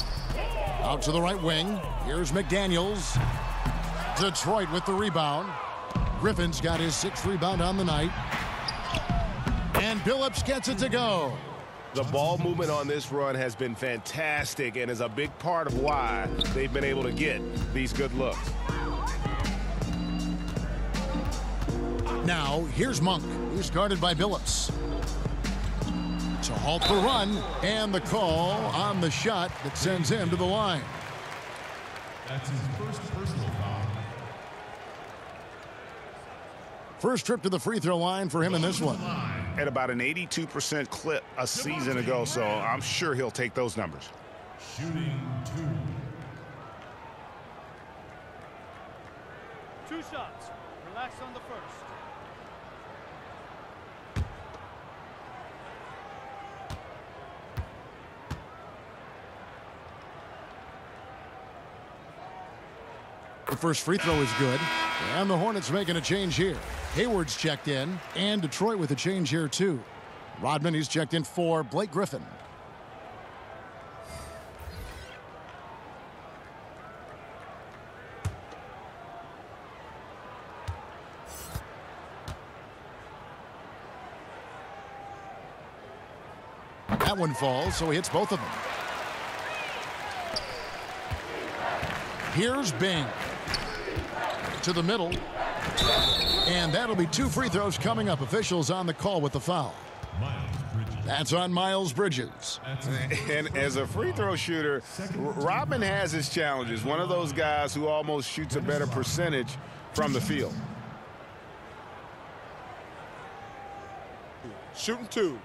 Out to the right wing. Here's McDaniels. Detroit with the rebound. Griffin's got his sixth rebound on the night. And Billups gets it to go. The ball movement on this run has been fantastic and is a big part of why they've been able to get these good looks. Now, here's Monk, who's guarded by Billups. To halt the run, and the call on the shot that sends him to the line. That's his first personal foul. First trip to the free throw line for him in this one. At about an 82% clip a season ago, so I'm sure he'll take those numbers. Shooting two. Two shots. Relax on the first. The first free throw is good. And the Hornets making a change here. Hayward's checked in, and Detroit with a change here, too. Rodman, he's checked in for Blake Griffin. That one falls, so he hits both of them. Here's Bing. To the middle. And that'll be two free throws coming up. Officials on the call with the foul. That's on Miles Bridges. And as a free throw shooter, Rodman has his challenges. One of those guys who almost shoots a better percentage from the field. Shooting two.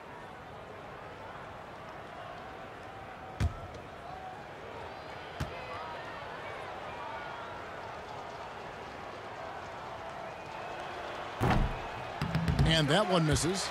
And that one misses.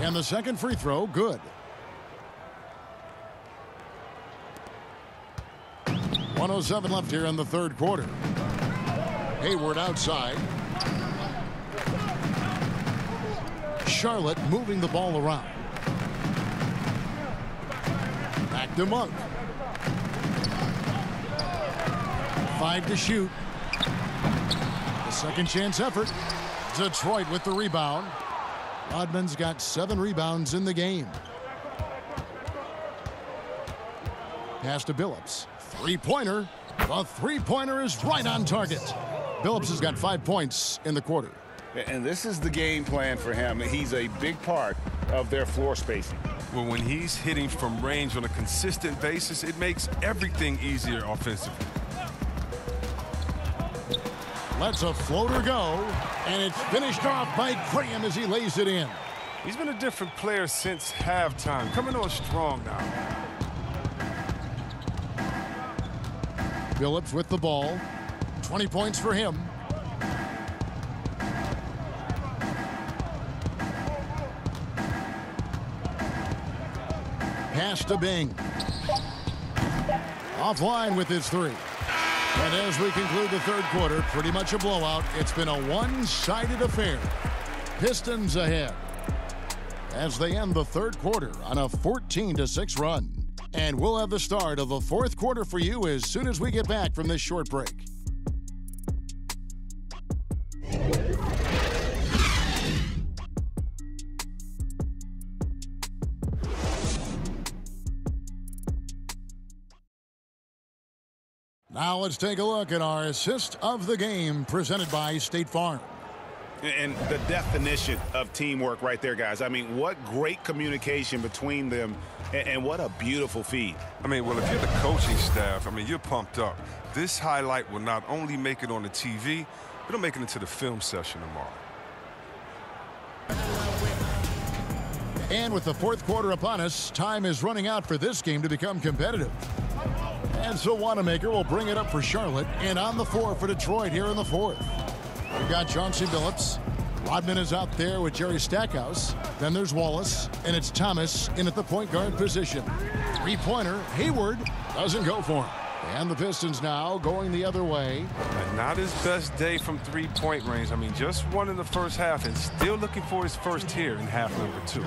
And the second free throw, good. Seven left here in the third quarter. Hayward outside. Charlotte moving the ball around. Back to Monk. Five to shoot. The second chance effort. Detroit with the rebound. Rodman's got seven rebounds in the game. Pass to Billups. Three-pointer. The three-pointer is right on target. Billups has got five points in the quarter. And this is the game plan for him. He's a big part of their floor spacing. Well, when he's hitting from range on a consistent basis, it makes everything easier offensively. Let's a floater go, and it's finished off by Graham as he lays it in. He's been a different player since halftime, coming on strong now. Billups with the ball. 20 points for him. Pass to Bing. Offline with his three. And as we conclude the third quarter, pretty much a blowout. It's been a one-sided affair. Pistons ahead as they end the third quarter on a 14-6 run. And we'll have the start of the fourth quarter for you as soon as we get back from this short break. Now let's take a look at our assist of the game presented by State Farm. And the definition of teamwork right there, guys. I mean, what great communication between them and, and what a beautiful feed. I mean, well, if you're the coaching staff, I mean, you're pumped up. This highlight will not only make it on the TV, it'll make it into the film session tomorrow. And with the fourth quarter upon us, time is running out for this game to become competitive. And so Wanamaker will bring it up for Charlotte and on the four for Detroit here in the fourth. We've got Chauncey Billups. Rodman is out there with Jerry Stackhouse. Then there's Wallace, and it's Thomas in at the point guard position. Three-pointer, Hayward doesn't go for him. And the Pistons now going the other way. Not his best day from three-point range. I mean, just one in the first half and still looking for his first here in half number two.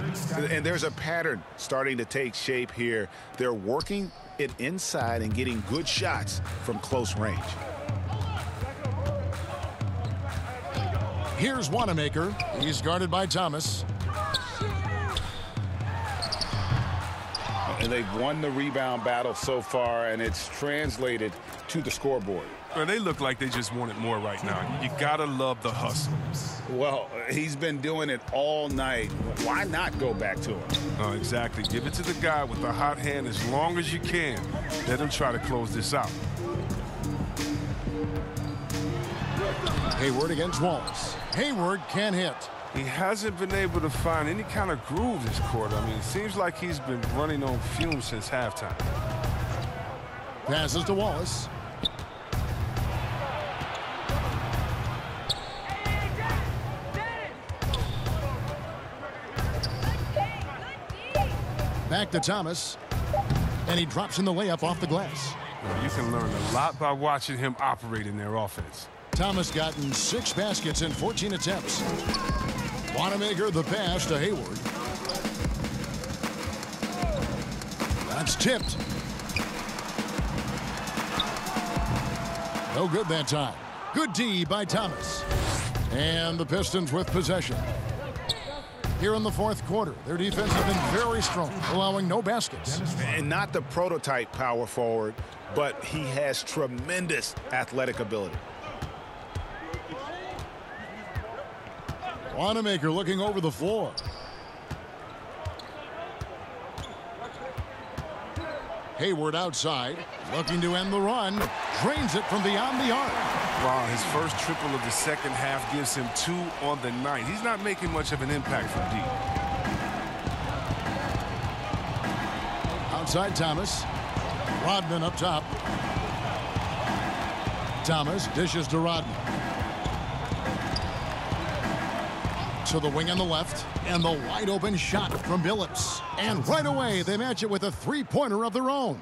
And there's a pattern starting to take shape here. They're working it inside and getting good shots from close range. Here's Wanamaker. He's guarded by Thomas. And they've won the rebound battle so far, and it's translated to the scoreboard. Well, they look like they just want it more right now. You got to love the hustle. Well, he's been doing it all night. Why not go back to him? Oh, exactly. Give it to the guy with the hot hand as long as you can. Let him try to close this out. Hayward against Wallace. Hayward can't hit. He hasn't been able to find any kind of groove this quarter. I mean, it seems like he's been running on fumes since halftime. Passes to Wallace. Back to Thomas. And he drops in the layup off the glass. You can learn a lot by watching him operate in their offense. Thomas gotten six baskets in 14 attempts. Wanamaker the pass to Hayward. That's tipped. No good that time. Good D by Thomas. And the Pistons with possession. Here in the fourth quarter, their defense has been very strong, allowing no baskets. And not the prototype power forward, but he has tremendous athletic ability. Wanamaker looking over the floor. Hayward outside, looking to end the run. Drains it from beyond the arc. Wow, his first triple of the second half gives him two on the night. He's not making much of an impact from deep. Outside Thomas. Rodman up top. Thomas dishes to Rodman. To the wing on the left. And the wide open shot from Billups. And right away, they match it with a three-pointer of their own.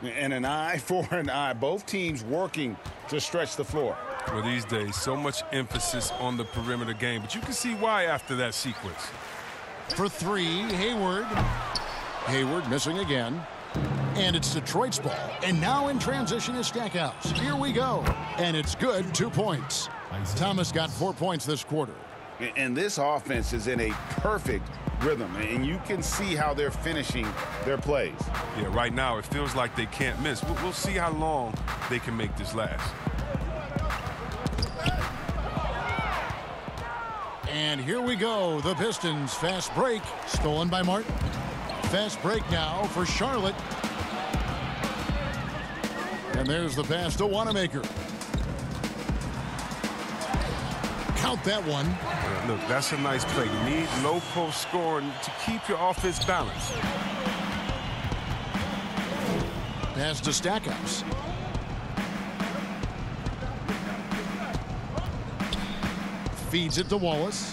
And an eye for an eye. Both teams working to stretch the floor. Well, these days, so much emphasis on the perimeter game, but you can see why after that sequence. For three, Hayward. Hayward missing again. And it's Detroit's ball. And now in transition is Stackhouse. Here we go. And it's good, two points. Thomas got four points this quarter. And this offense is in a perfect rhythm, and you can see how they're finishing their plays. Yeah, right now it feels like they can't miss. We'll, we'll see how long they can make this last. And here we go. The Pistons fast break. Stolen by Martin. Fast break now for Charlotte. And there's the pass to Wanamaker. Count that one. Uh, look, that's a nice play. You need low post scoring to keep your offense balanced. Pass to Stackhouse. Feeds it to Wallace.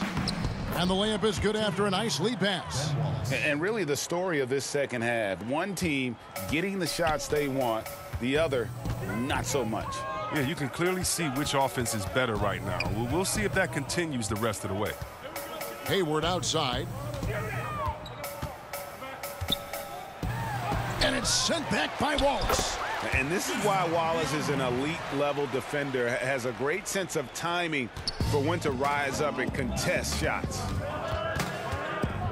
And the layup is good after a nice lead pass. And really the story of this second half, one team getting the shots they want, the other not so much. Yeah, you can clearly see which offense is better right now. We'll see if that continues the rest of the way. Hayward outside. And it's sent back by Wallace. And this is why Wallace is an elite level defender, has a great sense of timing for when to rise up and contest shots.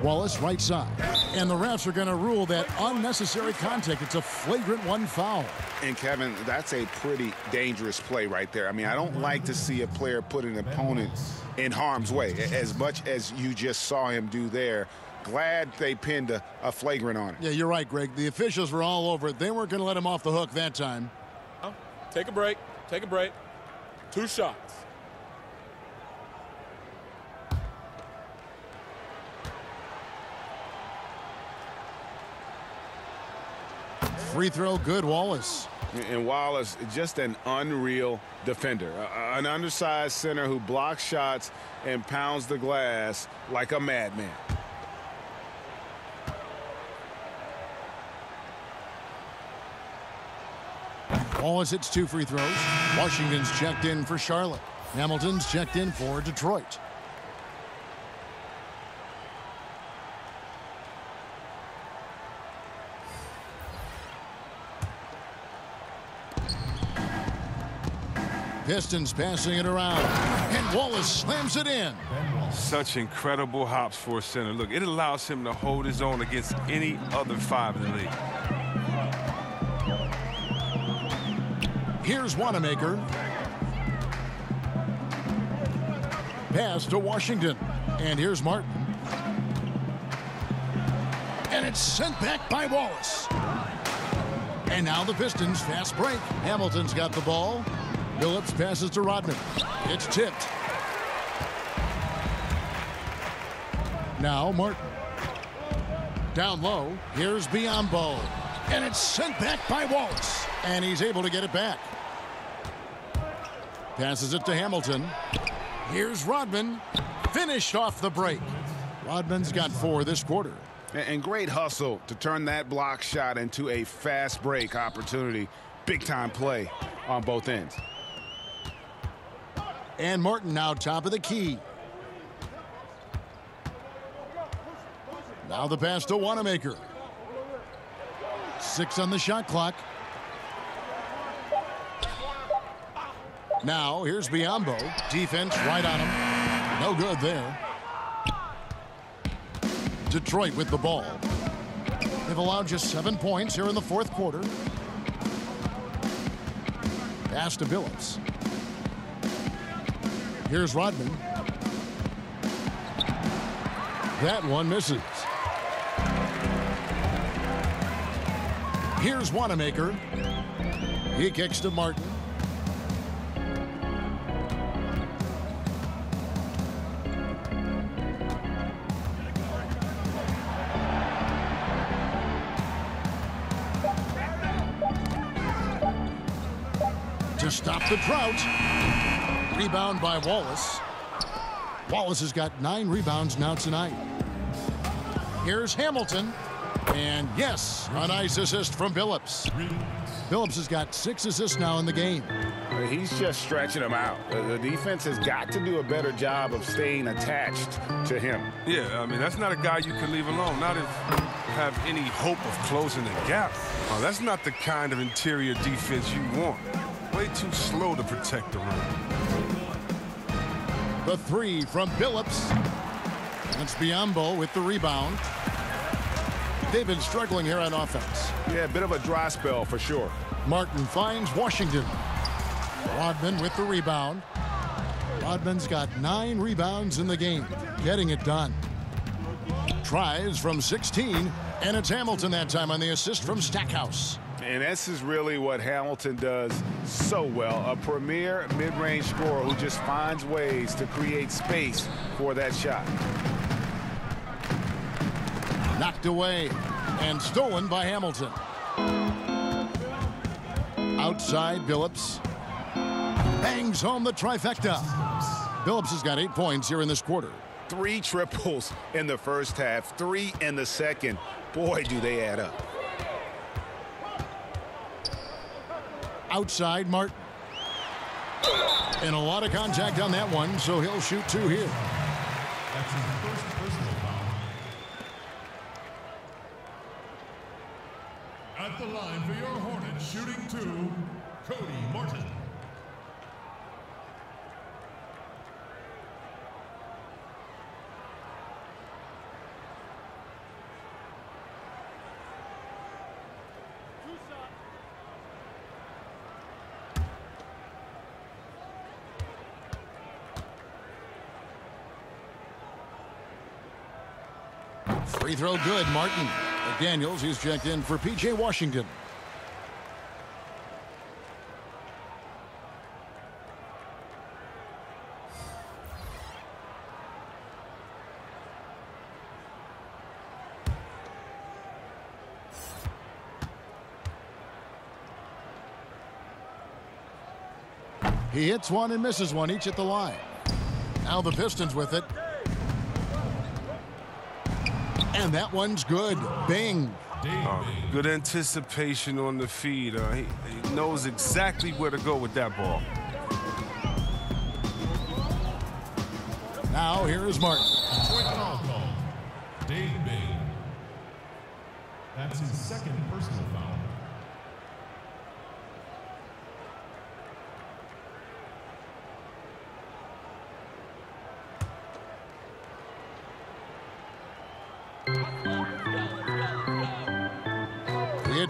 Wallace right side. And the refs are going to rule that unnecessary contact. It's a flagrant one foul. And Kevin, that's a pretty dangerous play right there. I mean, I don't like to see a player put an opponent in harm's way as much as you just saw him do there. Glad they pinned a, a flagrant on it. Yeah, you're right, Greg. The officials were all over it. They weren't going to let him off the hook that time. Take a break. Take a break. Two shots. Free throw, good, Wallace. And Wallace, just an unreal defender. An undersized center who blocks shots and pounds the glass like a madman. Wallace hits two free throws. Washington's checked in for Charlotte. Hamilton's checked in for Detroit. Pistons passing it around. And Wallace slams it in. Such incredible hops for a center. Look, it allows him to hold his own against any other five in the league. Here's Wanamaker. Pass to Washington. And here's Martin. And it's sent back by Wallace. And now the Pistons fast break. Hamilton's got the ball. Billups passes to Rodman. It's tipped. Now Martin. Down low. Here's Biyombo. And it's sent back by Wallace. And he's able to get it back. Passes it to Hamilton. Here's Rodman. Finished off the break. Rodman's got four this quarter. And great hustle to turn that block shot into a fast break opportunity. Big time play on both ends. And Martin now top of the key. Now the pass to Wanamaker. Six on the shot clock. Now here's Biyombo. Defense right on him. No good there. Detroit with the ball. They've allowed just seven points here in the fourth quarter. Pass to Billups. Here's Rodman. That one misses. Here's Wanamaker. He kicks to Martin. To stop the drought. Rebound by Wallace. Wallace has got nine rebounds now tonight. Here's Hamilton. And yes, a nice assist from Billups. Billups has got six assists now in the game. He's just stretching them out. The defense has got to do a better job of staying attached to him. Yeah, I mean, that's not a guy you can leave alone. Not if you have any hope of closing the gap. Uh, that's not the kind of interior defense you want. Way too slow to protect the rim. The three from Billups. That's Biyombo with the rebound. They've been struggling here on offense. Yeah, a bit of a dry spell for sure. Martin finds Washington. Rodman with the rebound. Rodman's got nine rebounds in the game, getting it done. Tries from 16, and it's Hamilton that time on the assist from Stackhouse. And this is really what Hamilton does so well. A premier mid-range scorer who just finds ways to create space for that shot. Knocked away and stolen by Hamilton. Outside Billups. Bangs home the trifecta. Billups has got eight points here in this quarter. Three triples in the first half, three in the second. Boy, do they add up. Outside Martin. And a lot of contact on that one, so he'll shoot two here. That's his first personal foul. At the line for your Hornets, shooting two, Cody Martin. Free throw good, Martin. Daniels, he's checked in for P.J. Washington. He hits one and misses one, each at the line. Now the Pistons with it. And that one's good. Bing. Uh, good anticipation on the feed. Uh, he, he knows exactly where to go with that ball. Now here is Martin.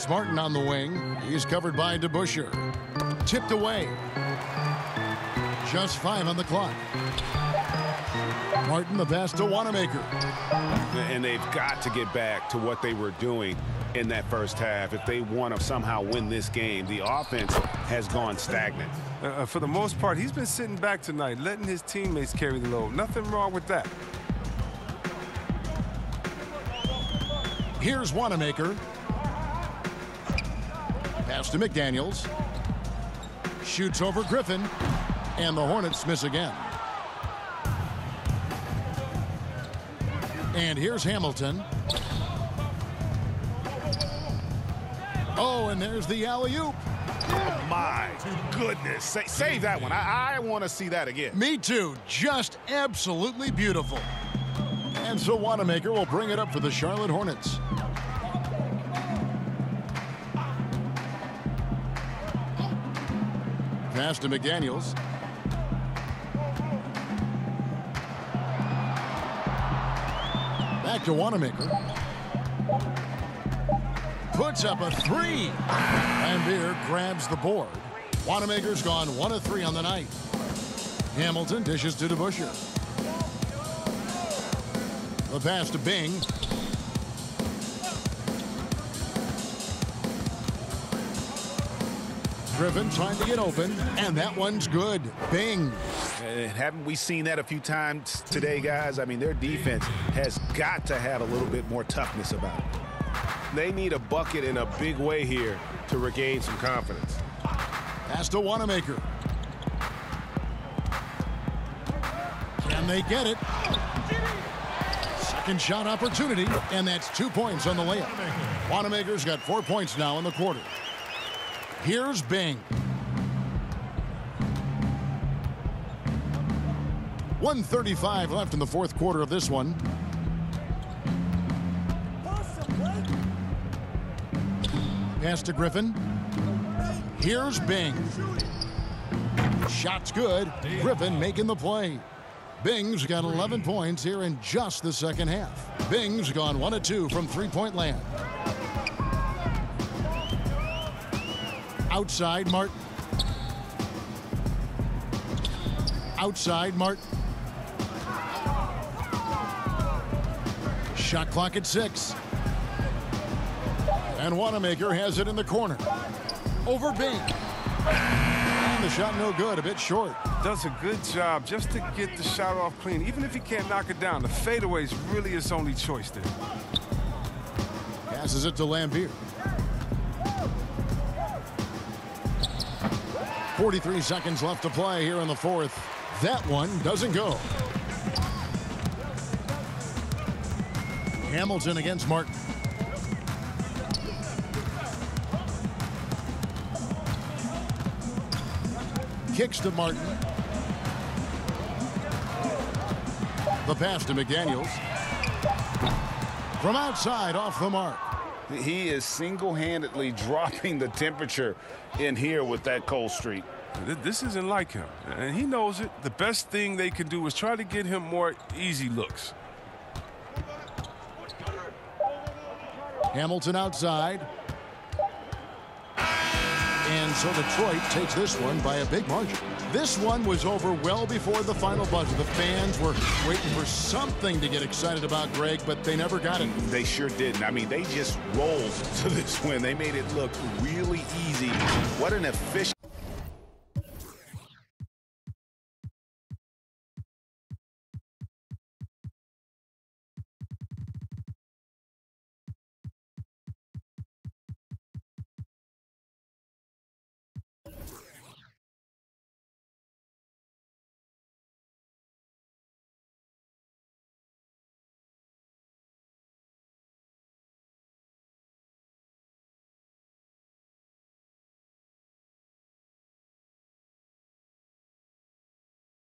It's Martin on the wing. He's covered by DeBusschere. Tipped away. Just five on the clock. Martin the pass to Wanamaker. And they've got to get back to what they were doing in that first half. If they want to somehow win this game, the offense has gone stagnant. Uh, for the most part, he's been sitting back tonight, letting his teammates carry the load. Nothing wrong with that. Here's Wanamaker. Pass to McDaniels. Shoots over Griffin. And the Hornets miss again. And here's Hamilton. Oh, and there's the alley-oop. Oh, my goodness. Sa save that one. I, I want to see that again. Me too. Just absolutely beautiful. And so Wanamaker will bring it up for the Charlotte Hornets. Pass to McDaniels. Back to Wanamaker. Puts up a three. Laimbeer grabs the board. Wanamaker's gone one of three on the night. Hamilton dishes to DeBusschere. The pass to Bing. Griffin trying to get open, and that one's good. Bing. And haven't we seen that a few times today, guys? I mean, their defense has got to have a little bit more toughness about it. They need a bucket in a big way here to regain some confidence. Pass to Wanamaker. Can they get it? Second shot opportunity, and that's two points on the layup. Wanamaker's got four points now in the quarter. Here's Bing. 135 left in the fourth quarter of this one. Pass to Griffin. Here's Bing. Shot's good. Griffin making the play. Bing's got 11 points here in just the second half. Bing's gone 1 of 2 from three-point land. Outside Martin. Outside Martin. Shot clock at six. And Wanamaker has it in the corner. Over Bing. And the shot no good, a bit short. Does a good job just to get the shot off clean. Even if he can't knock it down, the fadeaway is really his only choice there. Passes it to Laimbeer. 43 seconds left to play here in the fourth. That one doesn't go. Hamilton against Martin. Kicks to Martin. The pass to McDaniels. From outside, off the mark. He is single-handedly dropping the temperature in here with that cold streak. This isn't like him, and he knows it. The best thing they can do is try to get him more easy looks. Hamilton outside. And so Detroit takes this one by a big margin. This one was over well before the final buzzer. The fans were waiting for something to get excited about, Greg, but they never got it. They sure didn't. I mean, they just rolled to this win. They made it look really easy. What an efficient...